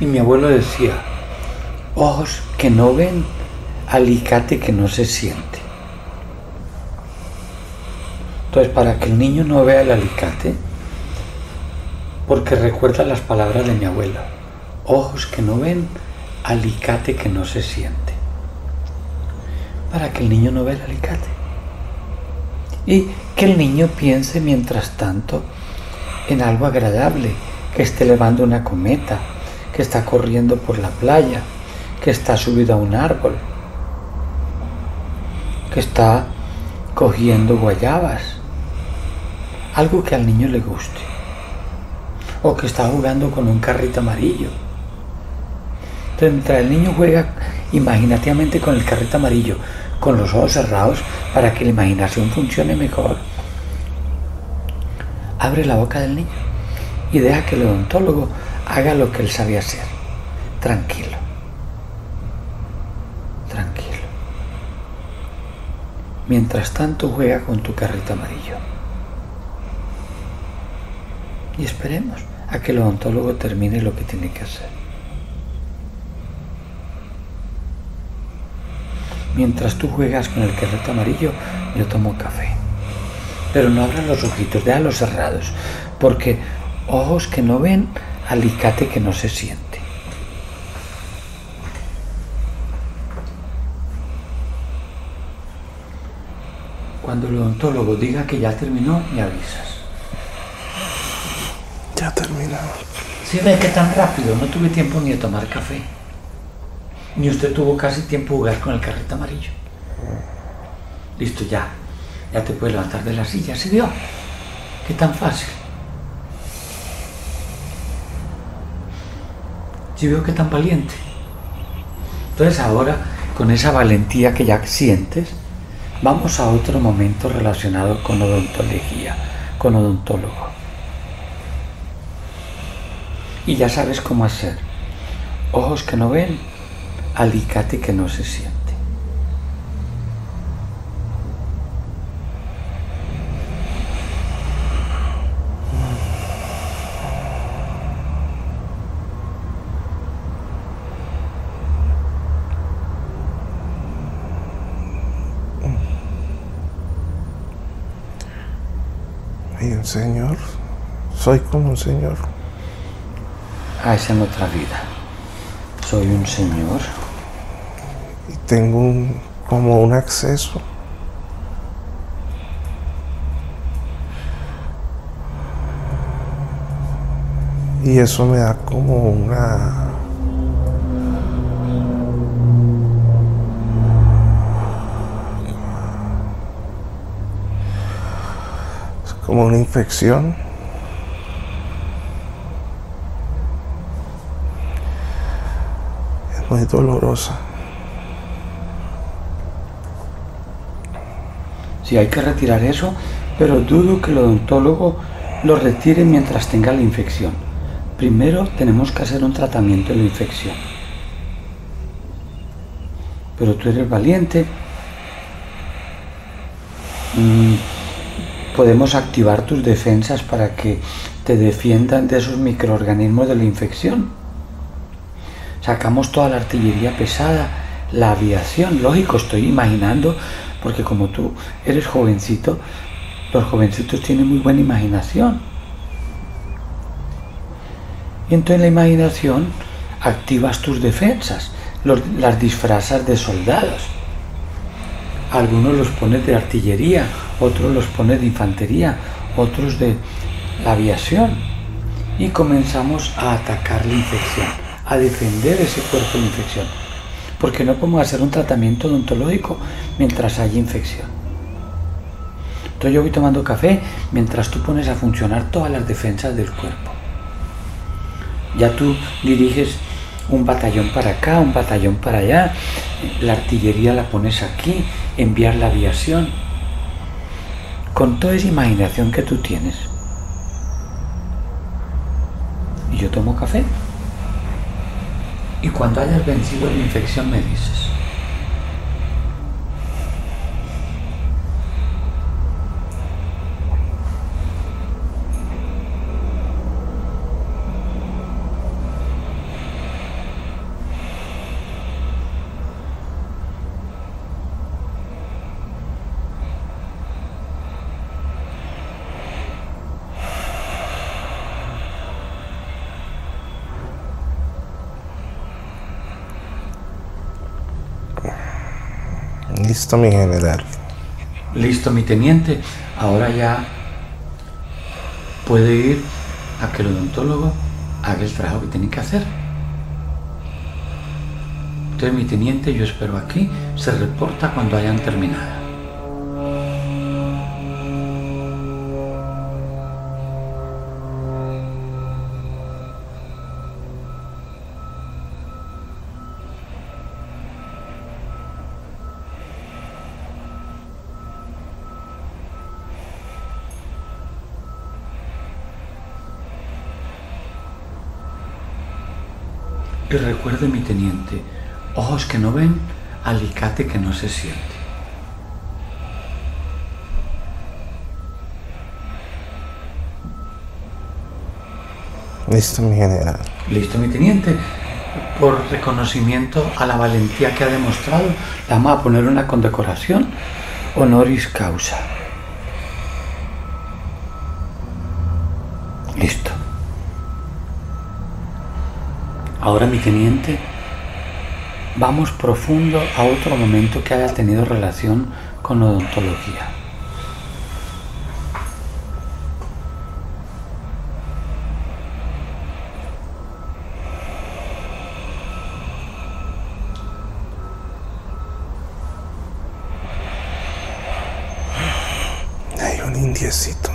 Y mi abuelo decía, ojos que no ven, alicate que no se siente. Entonces, para que el niño no vea el alicate, porque recuerda las palabras de mi abuelo, ojos que no ven, alicate que no se siente. Para que el niño no vea el alicate. Y que el niño piense mientras tanto en algo agradable, que esté levando una cometa, que está corriendo por la playa, que está subido a un árbol, que está cogiendo guayabas, algo que al niño le guste, o que está jugando con un carrito amarillo. Entonces, mientras el niño juega imaginativamente con el carrito amarillo, con los ojos cerrados, para que la imaginación funcione mejor, abre la boca del niño y deja que el odontólogo haga lo que él sabe hacer. Tranquilo. Tranquilo. Mientras tanto juega con tu carrito amarillo. Y esperemos a que el odontólogo termine lo que tiene que hacer. Mientras tú juegas con el carrito amarillo, yo tomo café. Pero no abran los ojitos, déjalos cerrados, porque ojos que no ven, alicate que no se siente. Cuando el odontólogo diga que ya terminó, me avisas. Ya terminamos. Si ve que tan rápido, no tuve tiempo ni de tomar café. Ni usted tuvo casi tiempo de jugar con el carrito amarillo. Listo, ya. Ya te puedes levantar de la silla, ¿se vio? Qué tan fácil. ¿Sí veo que tan valiente? Entonces ahora, con esa valentía que ya sientes, vamos a otro momento relacionado con odontología, con odontólogo. Y ya sabes cómo hacer. Ojos que no ven, alicate que no se siente. Y un señor. Soy como un señor. Ah, esa en otra vida. Soy un señor. Y tengo un, como un acceso. Y eso me da como una... como una infección. Es muy dolorosa. Si hay que retirar eso, pero dudo que el odontólogo lo retire mientras tenga la infección. Primero tenemos que hacer un tratamiento de la infección. Pero tú eres valiente. Podemos activar tus defensas para que te defiendan de esos microorganismos de la infección. Sacamos toda la artillería pesada, la aviación, lógico, estoy imaginando, porque como tú eres jovencito, los jovencitos tienen muy buena imaginación. Y entonces en la imaginación activas tus defensas, las disfrazas de soldados. Algunos los pones de artillería, otros los pones de infantería, otros de la aviación. Y comenzamos a atacar la infección, a defender ese cuerpo de infección. Porque no podemos hacer un tratamiento odontológico mientras haya infección. Entonces yo voy tomando café mientras tú pones a funcionar todas las defensas del cuerpo. Ya tú diriges un batallón para acá, un batallón para allá, la artillería la pones aquí, enviar la aviación. Con toda esa imaginación que tú tienes. Y yo tomo café. Y cuando hayas vencido la infección me dices. Listo, mi general. Listo, mi teniente. Ahora ya puede ir a que el odontólogo haga el trabajo que tiene que hacer. Entonces, mi teniente, yo espero aquí, se reporta cuando hayan terminado. Recuerde, mi teniente, ojos que no ven, alicate que no se siente. Listo, mi general. Listo, mi teniente. Por reconocimiento a la valentía que ha demostrado, vamos a poner una condecoración honoris causa. Listo. Ahora, mi teniente, vamos profundo a otro momento que haya tenido relación con odontología. Hay un indiecito.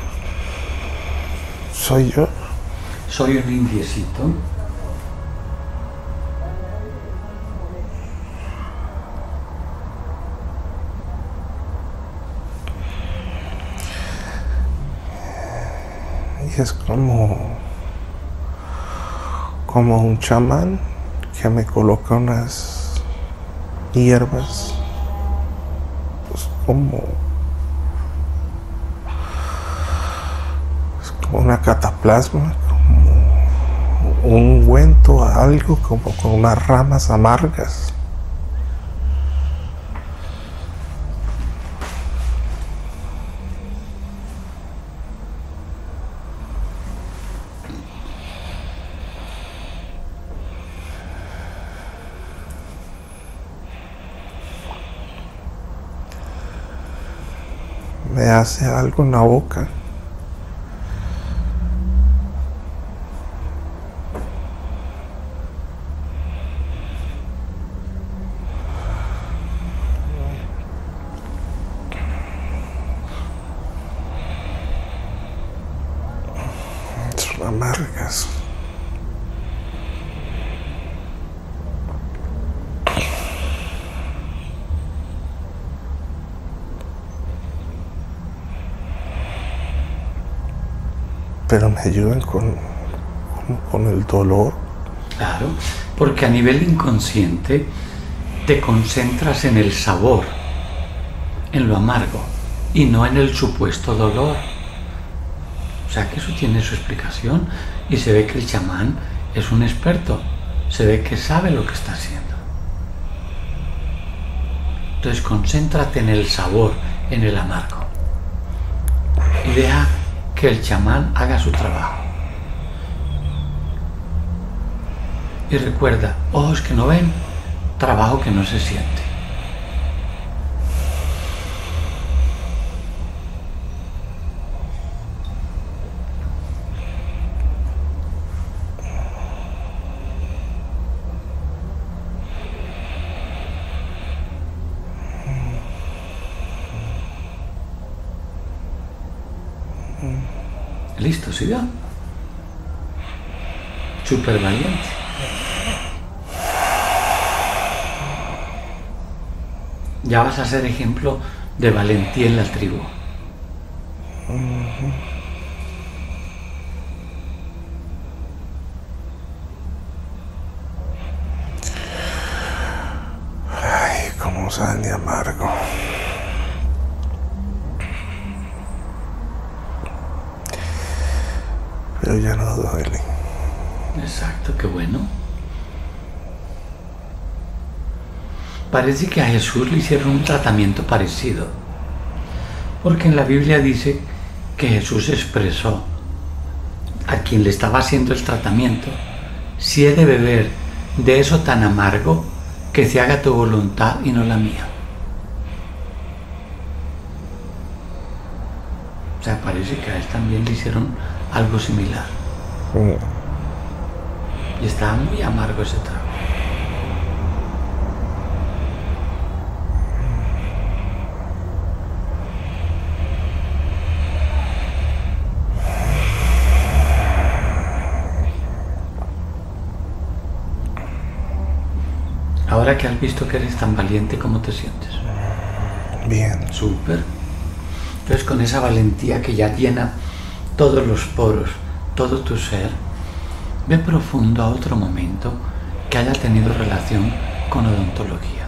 ¿Soy yo? Soy un indiecito. Es como. como un chamán que me coloca unas hierbas. Pues como. Es como una cataplasma, como un ungüento, algo como con unas ramas amargas. me hace algo en la boca. Son amargas. pero me ayudan con, con, el dolor. Claro, porque a nivel inconsciente te concentras en el sabor, en lo amargo, y no en el supuesto dolor. O sea que eso tiene su explicación y se ve que el chamán es un experto, se ve que sabe lo que está haciendo. Entonces concéntrate en el sabor, en el amargo. Y deja que el chamán haga su trabajo. Y recuerda, ojos que no ven, trabajo que no se siente. Listo, ¿sí vio? Súper valiente. Ya vas a ser ejemplo de valentía en la tribu. Ay, cómo saben de amargo. Pero ya no duele. Exacto, qué bueno. Parece que a Jesús le hicieron un tratamiento parecido. Porque en la Biblia dice que Jesús expresó a quien le estaba haciendo el tratamiento, si he de beber de eso tan amargo, que se haga tu voluntad y no la mía. O sea, parece que a él también le hicieron algo similar. Y estaba muy amargo ese trago. Ahora que has visto que eres tan valiente, ¿cómo te sientes? Bien. Súper. Entonces con esa valentía que ya llena todos los poros, todo tu ser, ve profundo a otro momento que haya tenido relación con odontología.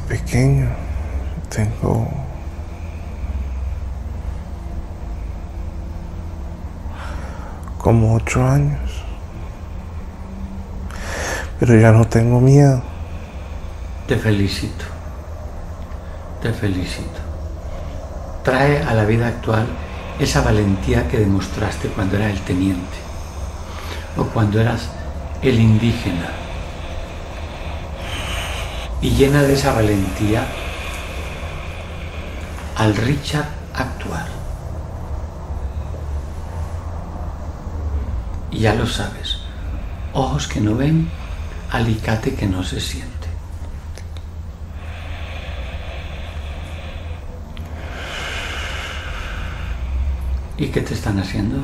Pequeño, tengo como ocho años, pero ya no tengo miedo. Te felicito, te felicito. Trae a la vida actual esa valentía que demostraste cuando eras el teniente o cuando eras el indígena y llena de esa valentía al Richard actuar. Y ya lo sabes, ojos que no ven, alicate que no se siente. ¿Y qué te están haciendo?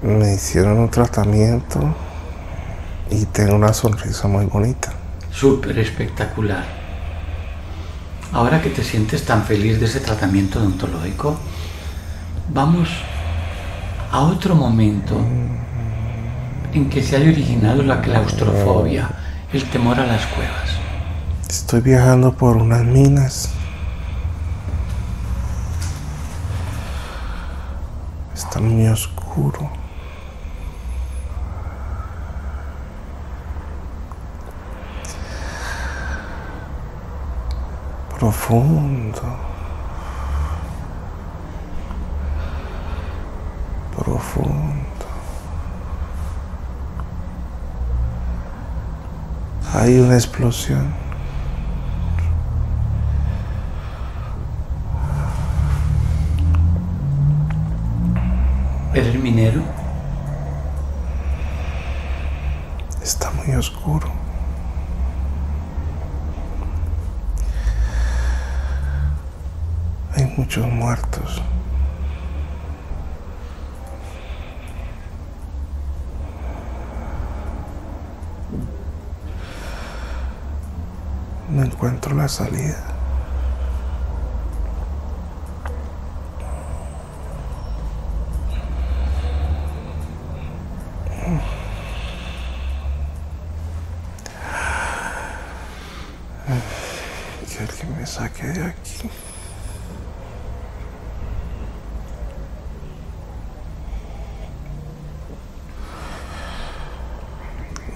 Me hicieron un tratamiento y tengo una sonrisa muy bonita. Súper espectacular. Ahora que te sientes tan feliz de ese tratamiento odontológico, vamos a otro momento en que se haya originado la claustrofobia, el temor a las cuevas. Estoy viajando por unas minas. Está muy oscuro. Profundo. Profundo. Hay una explosión. ¿Eres minero? Está muy oscuro. Muchos muertos. No encuentro la salida. Que alguien me saque de aquí.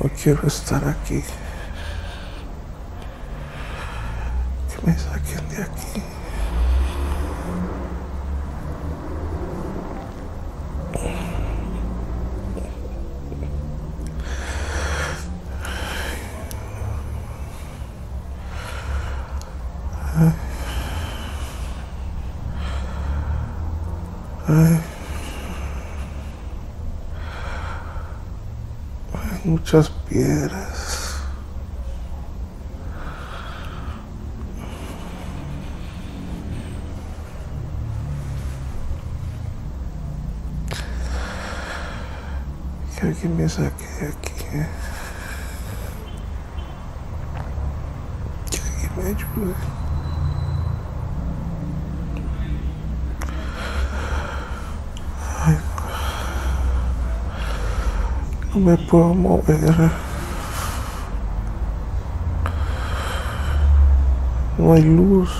No quiero estar aquí. Que me saquen de aquí. Hay muchas piedras. Que me saque aquí. Que me ayude. No me puedo mover. No hay luz.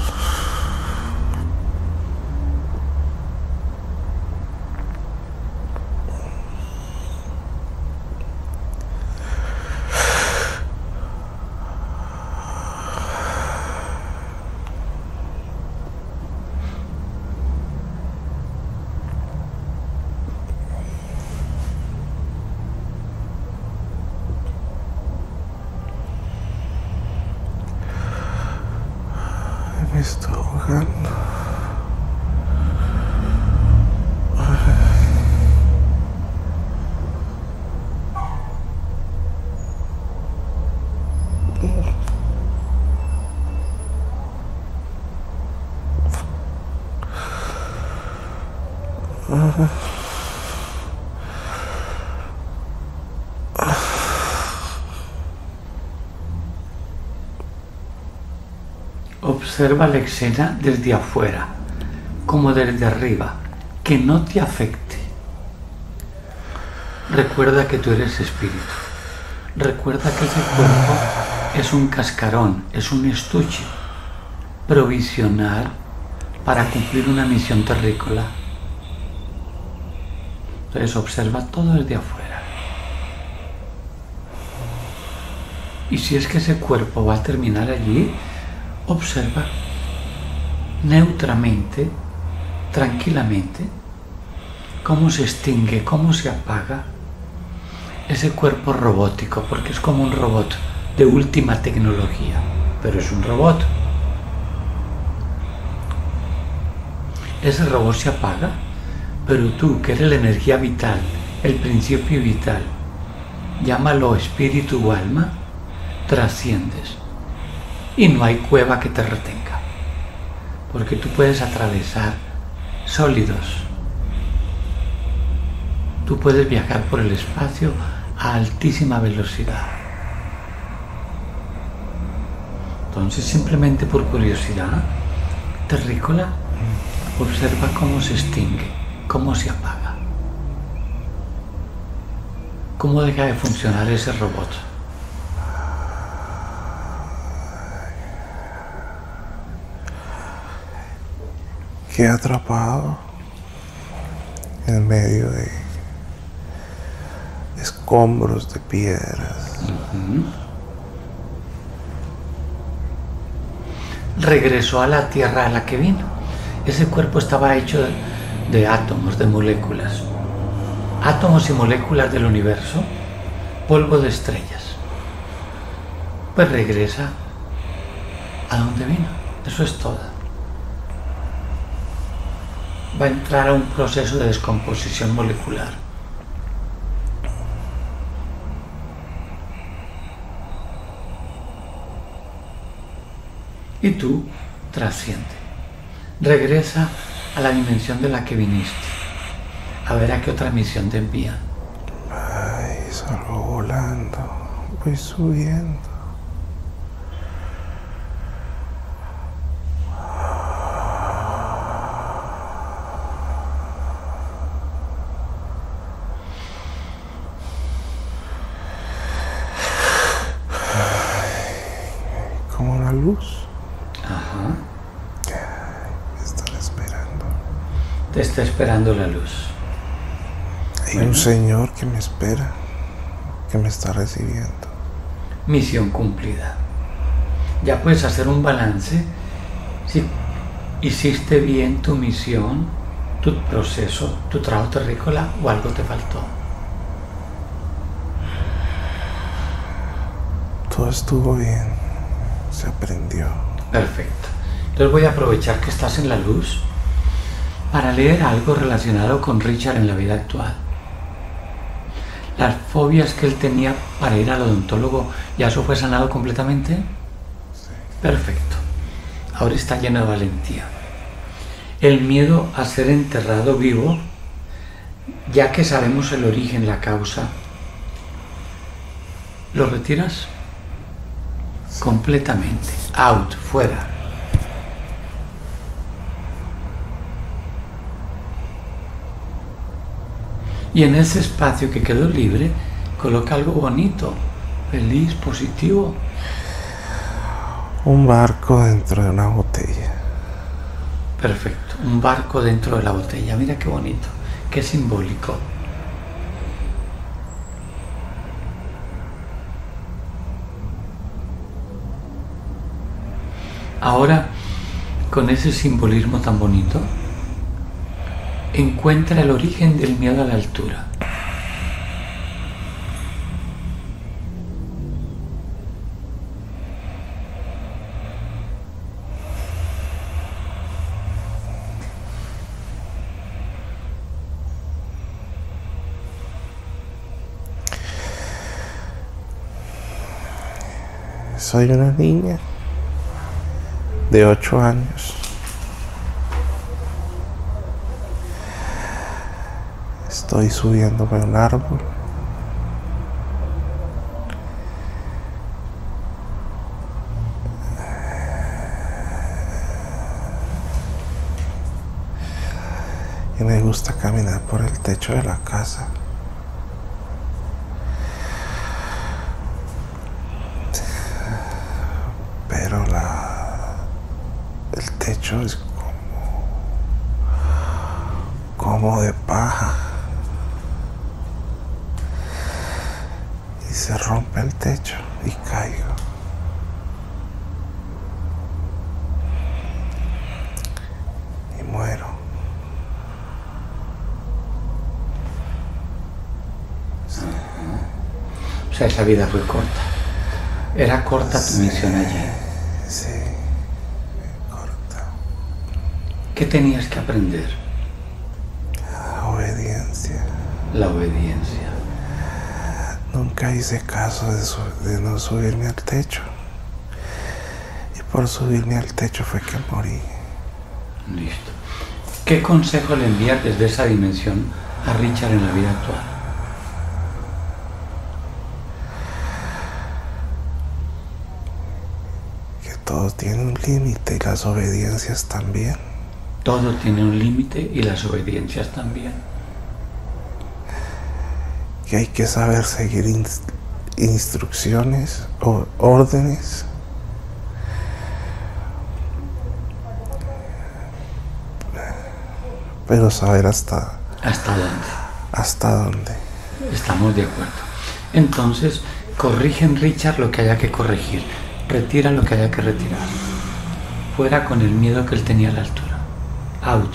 Me estoy ahogando. Observa la escena desde afuera, como desde arriba, que no te afecte. Recuerda que tú eres espíritu. Recuerda que ese cuerpo es un cascarón, es un estuche provisional para cumplir una misión terrícola. Entonces observa todo desde afuera. Y si es que ese cuerpo va a terminar allí, observa neutramente, tranquilamente, cómo se extingue, cómo se apaga ese cuerpo robótico, porque es como un robot de última tecnología, pero es un robot. Ese robot se apaga, pero tú, que eres la energía vital, el principio vital, llámalo espíritu o alma, trasciendes y no hay cueva que te retenga, porque tú puedes atravesar sólidos, tú puedes viajar por el espacio a altísima velocidad. Entonces simplemente por curiosidad, terrícola, observa cómo se extingue, cómo se apaga, cómo deja de funcionar ese robot. Quedé atrapado en medio de escombros de piedras. regresó a la tierra a la que vino. Ese cuerpo estaba hecho de, de átomos, de moléculas. Átomos y moléculas del universo, polvo de estrellas. Pues regresa a donde vino. Eso es todo. Va a entrar a un proceso de descomposición molecular. Y tú trasciende. Regresa a la dimensión de la que viniste. A ver a qué otra misión te envían. Ay, salgo volando. Voy subiendo. Ay, Como una luz. Ajá. Me están esperando. Te está esperando la luz. Hay Bueno. un señor que me espera, que me está recibiendo. Misión cumplida. Ya puedes hacer un balance si hiciste bien tu misión, tu proceso, tu trabajo terrícola o algo te faltó. Todo estuvo bien. Se aprendió. Perfecto. Entonces voy a aprovechar que estás en la luz para leer algo relacionado con Richard en la vida actual. Las fobias que él tenía para ir al odontólogo, ¿ya eso fue sanado completamente? Perfecto. Ahora está lleno de valentía. El miedo a ser enterrado vivo, ya que sabemos el origen, la causa, ¿lo retiras? Completamente. Out, fuera. Y en ese espacio que quedó libre, coloca algo bonito, feliz, positivo. Un barco dentro de una botella. Perfecto. Un barco dentro de la botella. Mira qué bonito, qué simbólico. Ahora, con ese simbolismo tan bonito, encuentra el origen del miedo a la altura. Soy una niña de 8 años. Estoy subiéndome a un árbol. Y me gusta caminar por el techo de la casa. pero la el techo es como como de paja y el techo y caigo y muero O sea, esa vida fue corta. Era corta tu misión allí. sí corta ¿Qué tenías que aprender? obediencia La obediencia. Nunca hice caso de, su- de no subirme al techo. Y por subirme al techo fue que morí. Listo. ¿Qué consejo le envías desde esa dimensión a Richard en la vida actual? Que todo tiene un límite y las obediencias también. Todo tiene un límite y las obediencias también. Que hay que saber seguir ins- instrucciones o órdenes. Pero saber hasta, ¿Hasta dónde? hasta dónde. Estamos de acuerdo. Entonces, corrige en Richard lo que haya que corregir. Retira lo que haya que retirar. fuera con el miedo que él tenía a la altura. Out.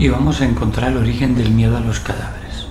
Y vamos a encontrar el origen del miedo a los cadáveres.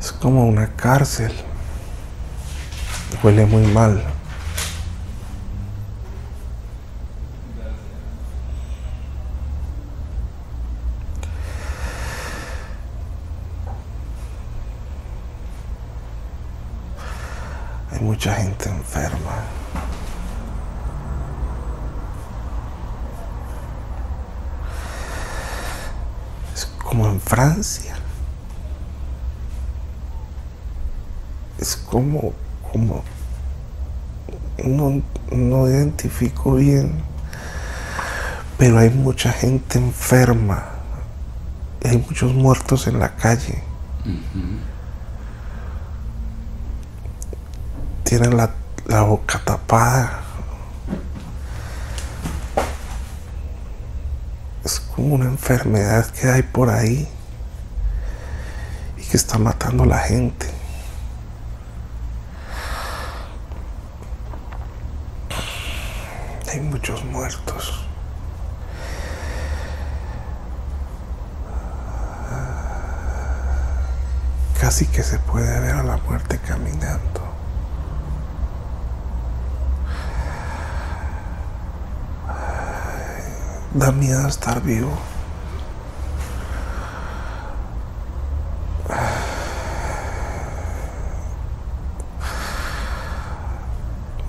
Es como una cárcel. Huele muy mal. Hay mucha gente enferma. Es como en Francia. es como, como, no, bien, pero hay mucha gente enferma, hay muchos muertos en la calle. Tienen la, la boca tapada. Es como una enfermedad que hay por ahí y que está matando a la gente. hay muchos muertos. Casi que se puede ver a la muerte caminando. Da miedo estar vivo.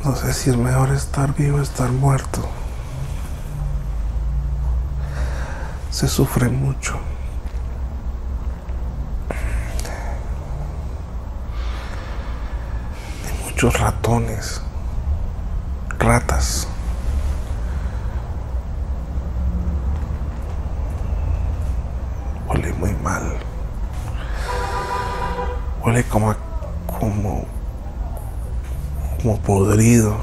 No sé si es mejor estar vivo o estar muerto. Se sufre mucho. Muchos ratones, ratas. Huele muy mal. Huele como a- como como podrido.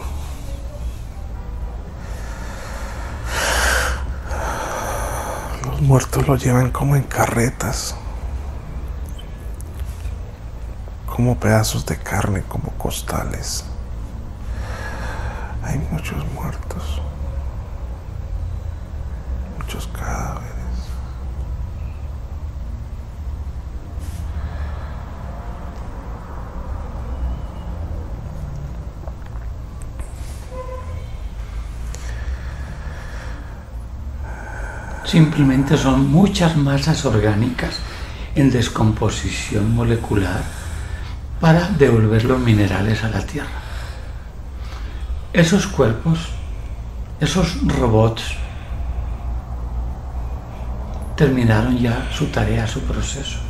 Los muertos lo llevan como en carretas, como pedazos de carne, como costales. Hay muchos muertos, muchos cadáveres. Simplemente son muchas masas orgánicas en descomposición molecular para devolver los minerales a la Tierra. Esos cuerpos, esos robots, terminaron ya su tarea, su proceso.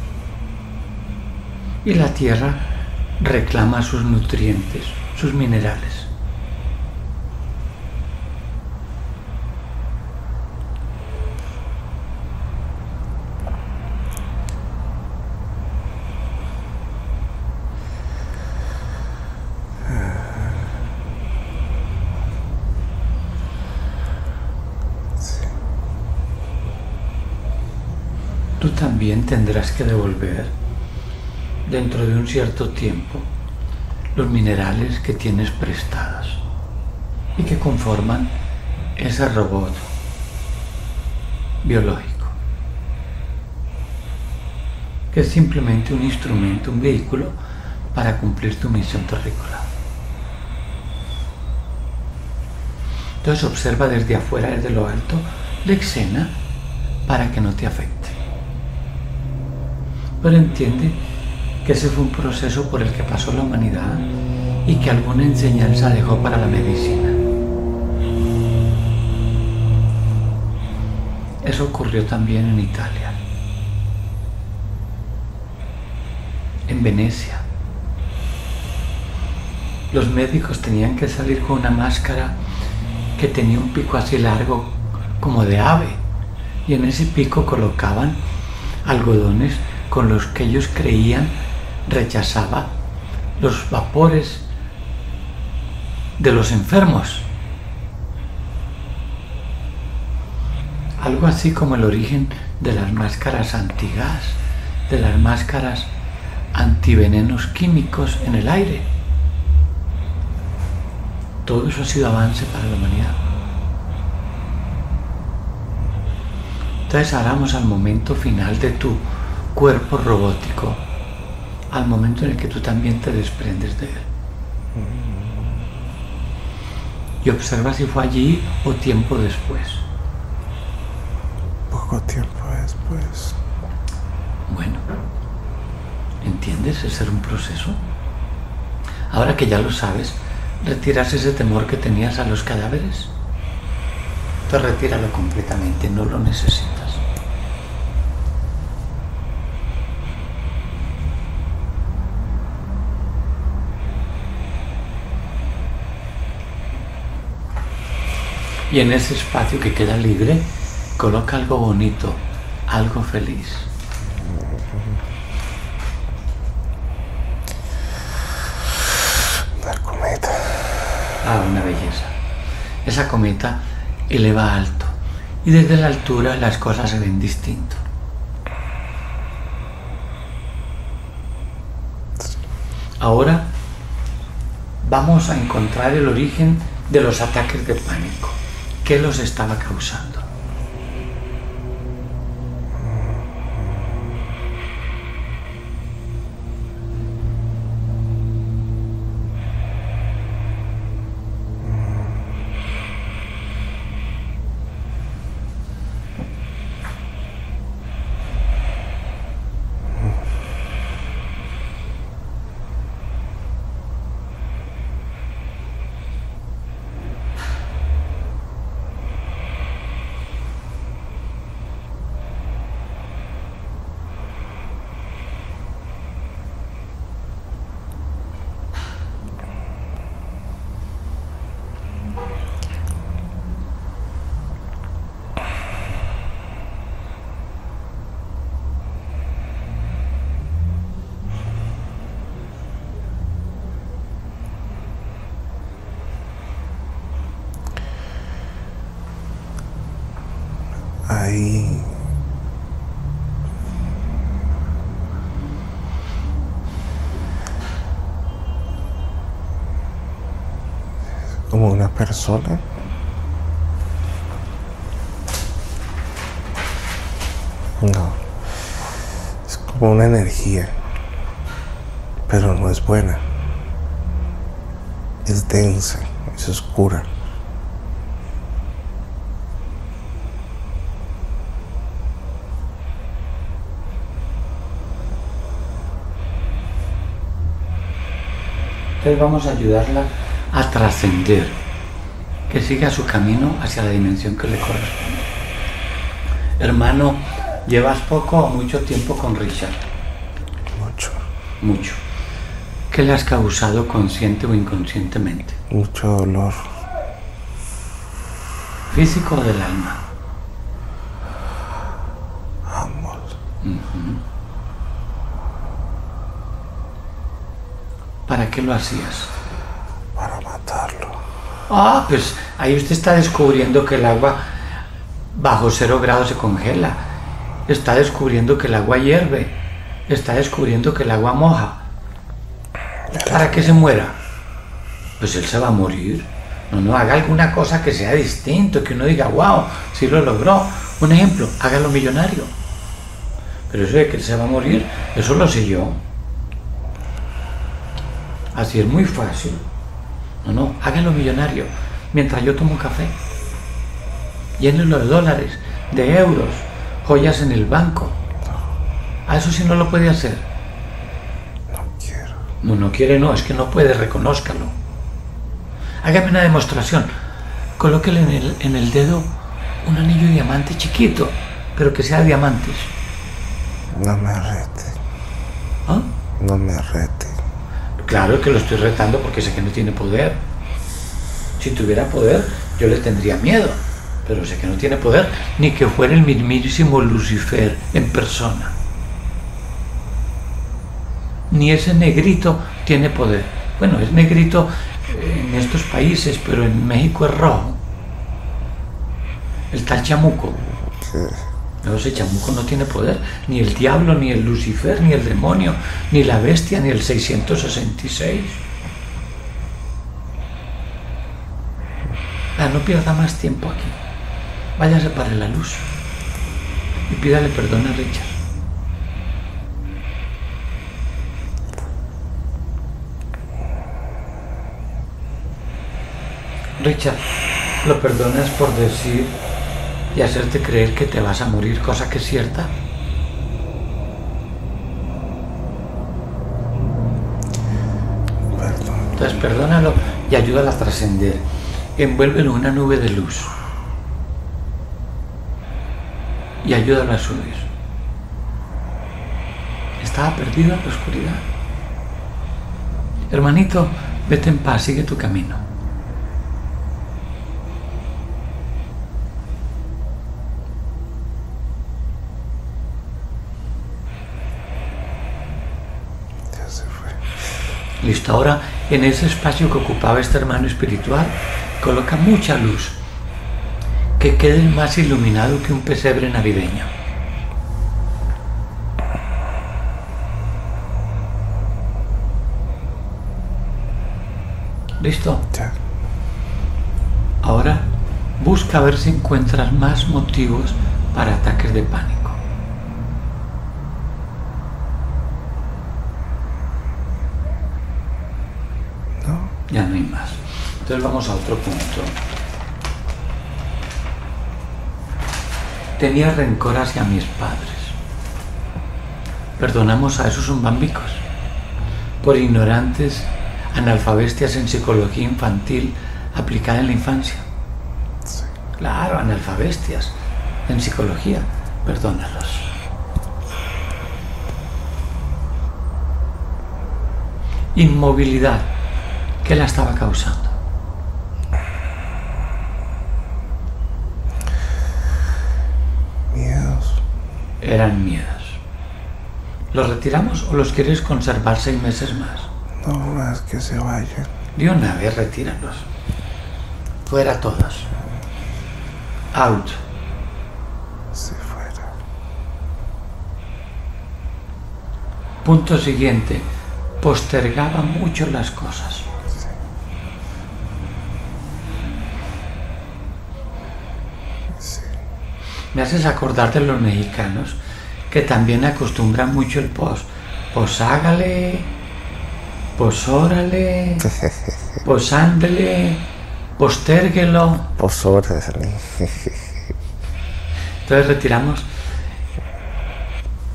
Y la Tierra reclama sus nutrientes, sus minerales. También tendrás que devolver dentro de un cierto tiempo los minerales que tienes prestados y que conforman ese robot biológico, que es simplemente un instrumento, un vehículo para cumplir tu misión terrícola. Entonces observa desde afuera, desde lo alto, la escena para que no te afecte. Pero entiende que ese fue un proceso por el que pasó la humanidad y que alguna enseñanza dejó para la medicina. Eso ocurrió también en Italia, en Venecia. Los médicos tenían que salir con una máscara que tenía un pico así largo como de ave y en ese pico colocaban algodones con los que ellos creían rechazaba los vapores de los enfermos. Algo así como el origen de las máscaras antigas, de las máscaras antivenenos químicos en el aire. Todo eso ha sido avance para la humanidad. Entonces ahora vamos al momento final de tu cuerpo robótico, al momento en el que tú también te desprendes de él. Y observa si fue allí o tiempo después. Poco tiempo después. Bueno, ¿entiendes? Es ser un proceso. Ahora que ya lo sabes, retiras ese temor que tenías a los cadáveres. Entonces retíralo completamente, no lo necesitas. Y en ese espacio que queda libre, coloca algo bonito, algo feliz. La cometa. Ah, una belleza. Esa cometa eleva alto y desde la altura las cosas se ven distinto. Ahora vamos a encontrar el origen de los ataques de pánico. ¿Qué los estaba causando? Ahí. Como una persona. No. Es como una energía. Pero no es buena. Es densa, es oscura. Entonces vamos a ayudarla a trascender, que siga su camino hacia la dimensión que le corresponde. Hermano, ¿llevas poco o mucho tiempo con Richard? Mucho. Mucho. ¿Qué le has causado consciente o inconscientemente? Mucho dolor. ¿Físico o del alma? Ambos. ¿Para qué lo hacías? Ah, pues ahí usted está descubriendo que el agua bajo cero grados se congela. Está descubriendo que el agua hierve. Está descubriendo que el agua moja. ¿Para qué se muera? Pues él se va a morir. No, no, haga alguna cosa que sea distinto, que uno diga, wow, sí lo logró. Un ejemplo, hágalo millonario. Pero eso de que él se va a morir, eso lo sé yo. Así es muy fácil. No, no, hágalo millonario mientras yo tomo café. Llénelo de dólares, de euros, joyas en el banco. A eso sí no lo puede hacer. No quiero. No, no quiere, no, es que no puede, reconózcalo. Hágame una demostración. Colóquele en el, en el dedo Un anillo de diamante chiquito, pero que sea de diamantes. No me rete. ¿Ah? No me rete. Claro que lo estoy retando porque sé que no tiene poder. Si tuviera poder, yo le tendría miedo. Pero sé que no tiene poder, ni que fuera el mismísimo Lucifer en persona. Ni ese negrito tiene poder. Bueno, es negrito en estos países, pero en México es rojo. El tal chamuco. No, ese chamuco no tiene poder. Ni el diablo, ni el Lucifer, ni el demonio, ni la bestia, ni el 666. Ah, no pierda más tiempo aquí. Váyase para la luz y pídale perdón a Richard. Richard, ¿lo perdonas por decir y hacerte creer que te vas a morir, cosa que es cierta? Entonces perdónalo y ayúdalo a trascender. Envuélvelo en una nube de luz. Y ayúdalo a subir. Estaba perdido en la oscuridad. Hermanito, vete en paz, sigue tu camino. Ya se fue. Listo, ahora en ese espacio que ocupaba este hermano espiritual, coloca mucha luz, que quede más iluminado que un pesebre navideño. ¿Listo? Ahora busca ver si encuentras más motivos para ataques de pánico. No. Ya no hay más. Entonces vamos a otro punto. Tenía rencor hacia mis padres. Perdonamos a esos zumbambicos por ignorantes, analfabestias en psicología infantil aplicada en la infancia. Sí. Claro, analfabestias en psicología. Perdónalos. Inmovilidad. ¿Qué la estaba causando? Miedos. Eran miedos. ¿Los retiramos o los quieres conservar seis meses más? No más que se vayan. De una vez retíralos. Fuera todos. Out. Se fuera. Punto siguiente. Postergaba mucho las cosas. Me haces acordar de los mexicanos que también acostumbran mucho el pos. Pues hágale, pues órale, *laughs* pues ándele, postérguelo. Pues órale. Entonces retiramos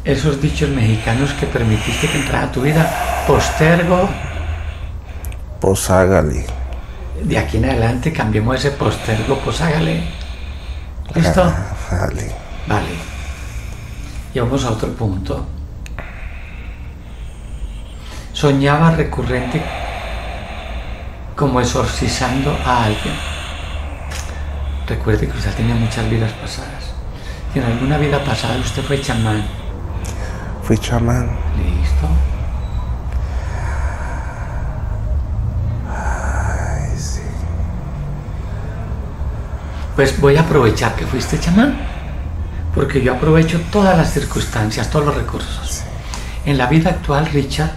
esos dichos mexicanos que permitiste que entrara a tu vida. Postergo. Pues hágale. De aquí en adelante cambiemos ese postergo, pues hágale. ¿Listo? Vale. Y vamos a otro punto. Soñaba recurrente como exorcizando a alguien. Recuerde que usted tenía muchas vidas pasadas. Y en alguna vida pasada usted fue chamán. Fui chamán. ¿Listo? Pues voy a aprovechar que fuiste chamán. Porque yo aprovecho todas las circunstancias, todos los recursos. En la vida actual, Richard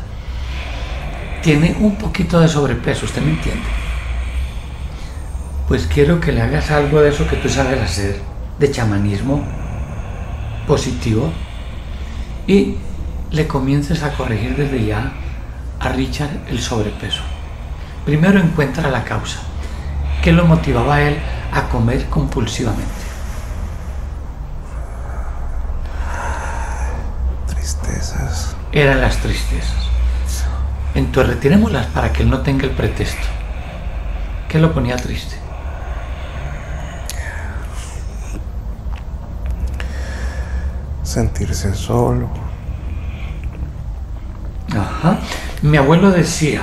tiene un poquito de sobrepeso, ¿usted me entiende? Pues quiero que le hagas algo de eso que tú sabes hacer, de chamanismo positivo, y le comiences a corregir desde ya a Richard el sobrepeso. Primero encuentra la causa. ¿Qué lo motivaba a él a comer compulsivamente? Tristezas. Eran las tristezas. Entonces retirémoslas para que él no tenga el pretexto. ¿Qué lo ponía triste? sentirse solo. Ajá. Mi abuelo decía,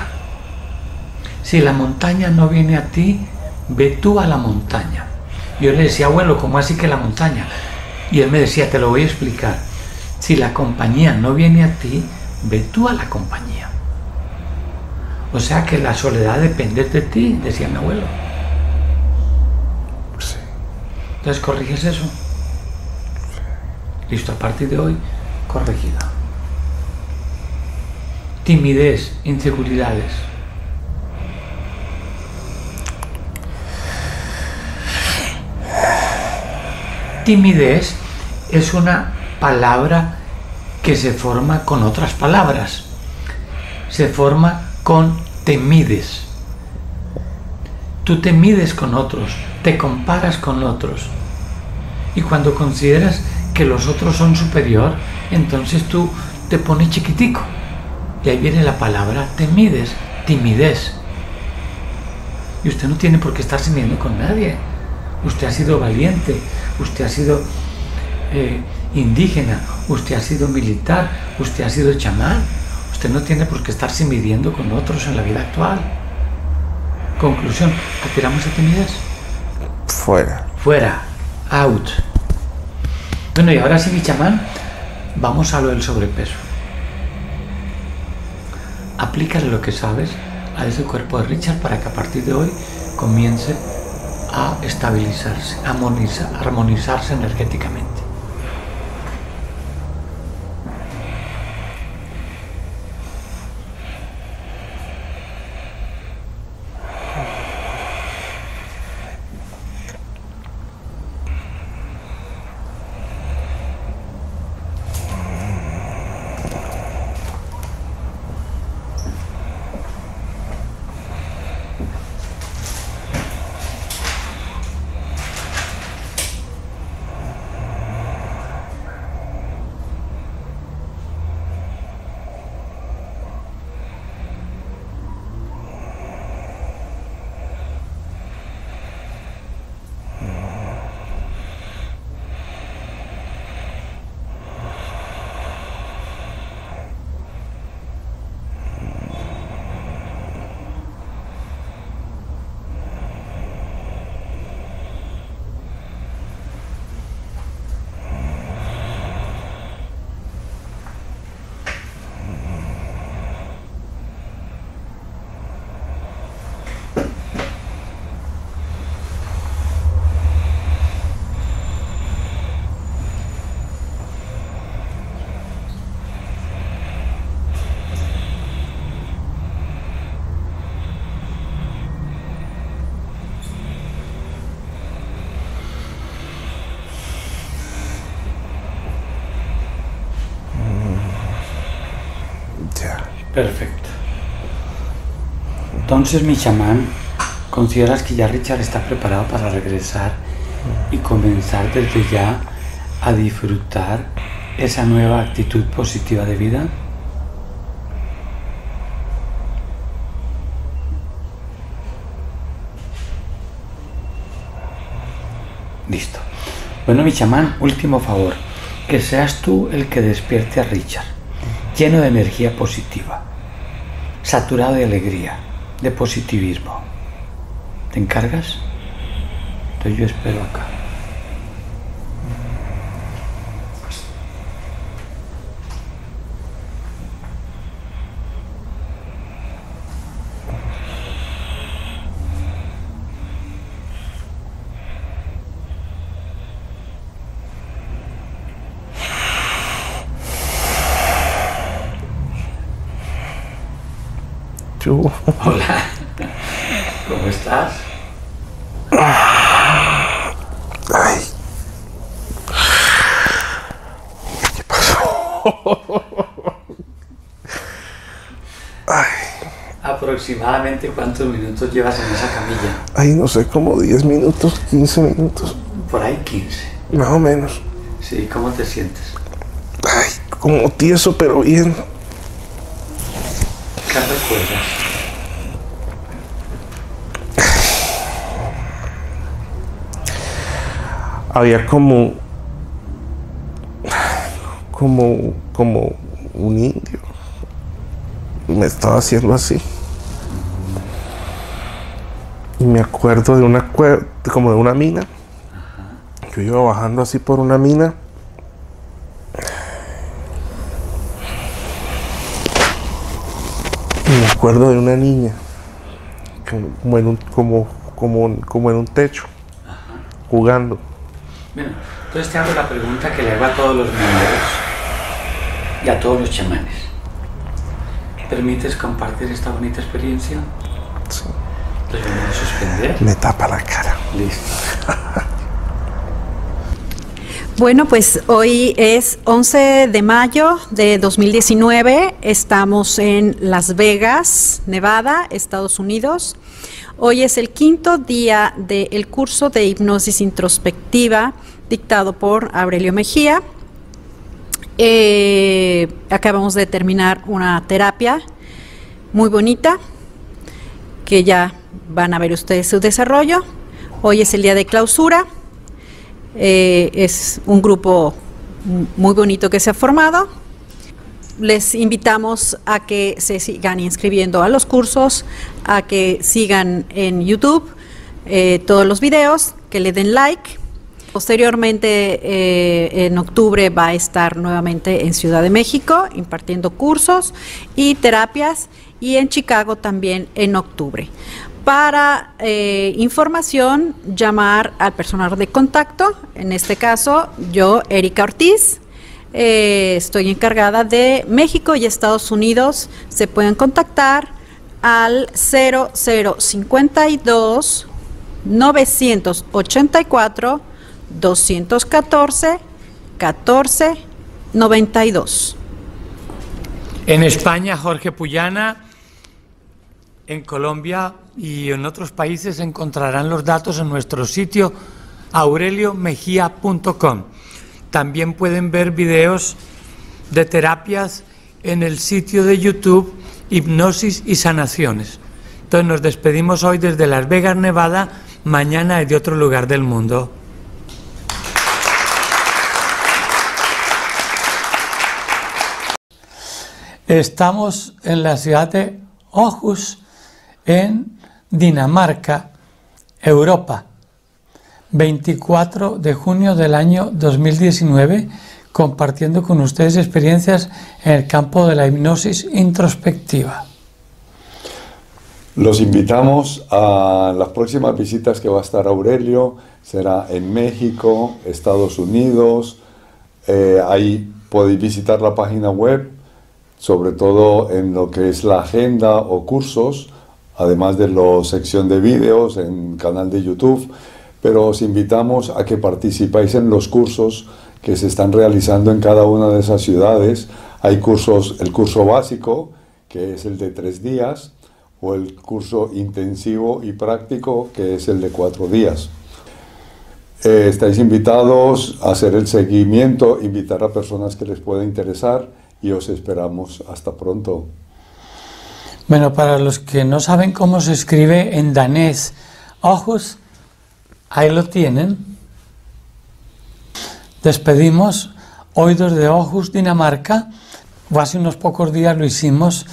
si la montaña no viene a ti, ve tú a la montaña. Yo le decía, abuelo, ¿cómo así que la montaña? Y él me decía, te lo voy a explicar. Si la compañía no viene a ti, ve tú a la compañía. O sea que la soledad depende de ti, decía mi abuelo. Sí. Entonces corriges eso. Listo, a partir de hoy, corregida. Timidez, inseguridades. Timidez es una palabra que se forma con otras palabras. Se forma con te mides. Tú te mides con otros, te comparas con otros. Y cuando consideras que los otros son superior, entonces tú te pones chiquitico. Y ahí viene la palabra te mides, timidez. Y usted no tiene por qué estarse midiendo con nadie. Usted ha sido valiente, usted ha sido eh, indígena, usted ha sido militar, usted ha sido chamán. Usted no tiene por qué estarse midiendo con otros en la vida actual. Conclusión, retiramos la timidez. Fuera. Fuera, out. Bueno, y ahora sí, mi chamán, vamos a lo del sobrepeso. Aplícale lo que sabes a ese cuerpo de Richard para que a partir de hoy comience a estabilizarse, a armonizar- armonizarse energéticamente. Ya. Perfecto. Entonces, mi chamán, ¿consideras que ya Richard está preparado para regresar y comenzar desde ya a disfrutar esa nueva actitud positiva de vida? Listo. Bueno, mi chamán, último favor, que seas tú el que despierte a Richard, lleno de energía positiva, saturado de alegría, de positivismo. ¿Te encargas? Entonces yo espero acá. Hola. ¿Cómo estás? Ay. ¿Qué pasó? Ay. Aproximadamente cuántos minutos llevas en esa camilla? Ay, no sé, como 10 minutos, 15 minutos. Por ahí 15. Más o menos. Sí, ¿cómo te sientes? Ay, como tieso, pero bien. ¿Qué recuerdas? Había como. como, como un indio. Me estaba haciendo así. Y me acuerdo de una como de una mina. Yo iba bajando así por una mina. Y me acuerdo de una niña. Como en un, como, como, como en un techo. Jugando. Bueno, entonces te hago la pregunta que le hago a todos los miembros y a todos los chamanes. ¿Permites compartir esta bonita experiencia? Sí. Entonces vamos a suspender. Me tapa la cara. Listo. *laughs* Bueno, pues hoy es 11 de mayo de 2019. Estamos en Las Vegas, Nevada, Estados Unidos. Hoy es el quinto día del curso de hipnosis introspectiva dictado por Aurelio Mejía. Eh, acabamos de terminar una terapia muy bonita que ya van a ver ustedes su desarrollo. Hoy es el día de clausura. Eh, es un grupo muy bonito que se ha formado. Les invitamos a que se sigan inscribiendo a los cursos, a que sigan en YouTube eh, todos los videos, que le den like. Posteriormente, eh, en octubre, va a estar nuevamente en Ciudad de México impartiendo cursos y terapias y en Chicago también en octubre. Para eh, información, llamar al personal de contacto, en este caso yo, Erika Ortiz, eh, estoy encargada de México y Estados Unidos, se pueden contactar al 0052 984 214 14 92. En España, Jorge Puyana. En Colombia y en otros países encontrarán los datos en nuestro sitio aureliomejía.com. También pueden ver videos de terapias en el sitio de YouTube Hipnosis y Sanaciones. Entonces nos despedimos hoy desde Las Vegas, Nevada, mañana de otro lugar del mundo. Estamos en la ciudad de Aarhus, en Dinamarca, Europa. 24 de junio del año 2019, compartiendo con ustedes experiencias en el campo de la hipnosis introspectiva. Los invitamos a las próximas visitas que va a estar Aurelio, será en México, Estados Unidos, eh, ahí podéis visitar la página web, sobre todo en lo que es la agenda o cursos, además de la sección de vídeos en canal de YouTube, pero os invitamos a que participáis en los cursos que se están realizando en cada una de esas ciudades. Hay cursos, el curso básico, que es el de tres días, o el curso intensivo y práctico, que es el de cuatro días. Eh, estáis invitados a hacer el seguimiento, invitar a personas que les pueda interesar y os esperamos hasta pronto. Bueno, para los que no saben cómo se escribe en danés, ojos, ahí lo tienen. Despedimos Oídos de Ojos, Dinamarca. Hace unos pocos días lo hicimos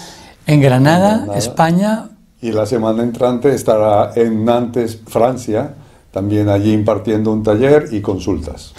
en Granada, Granada. España. Y la semana entrante estará en Nantes, Francia, también allí impartiendo un taller y consultas.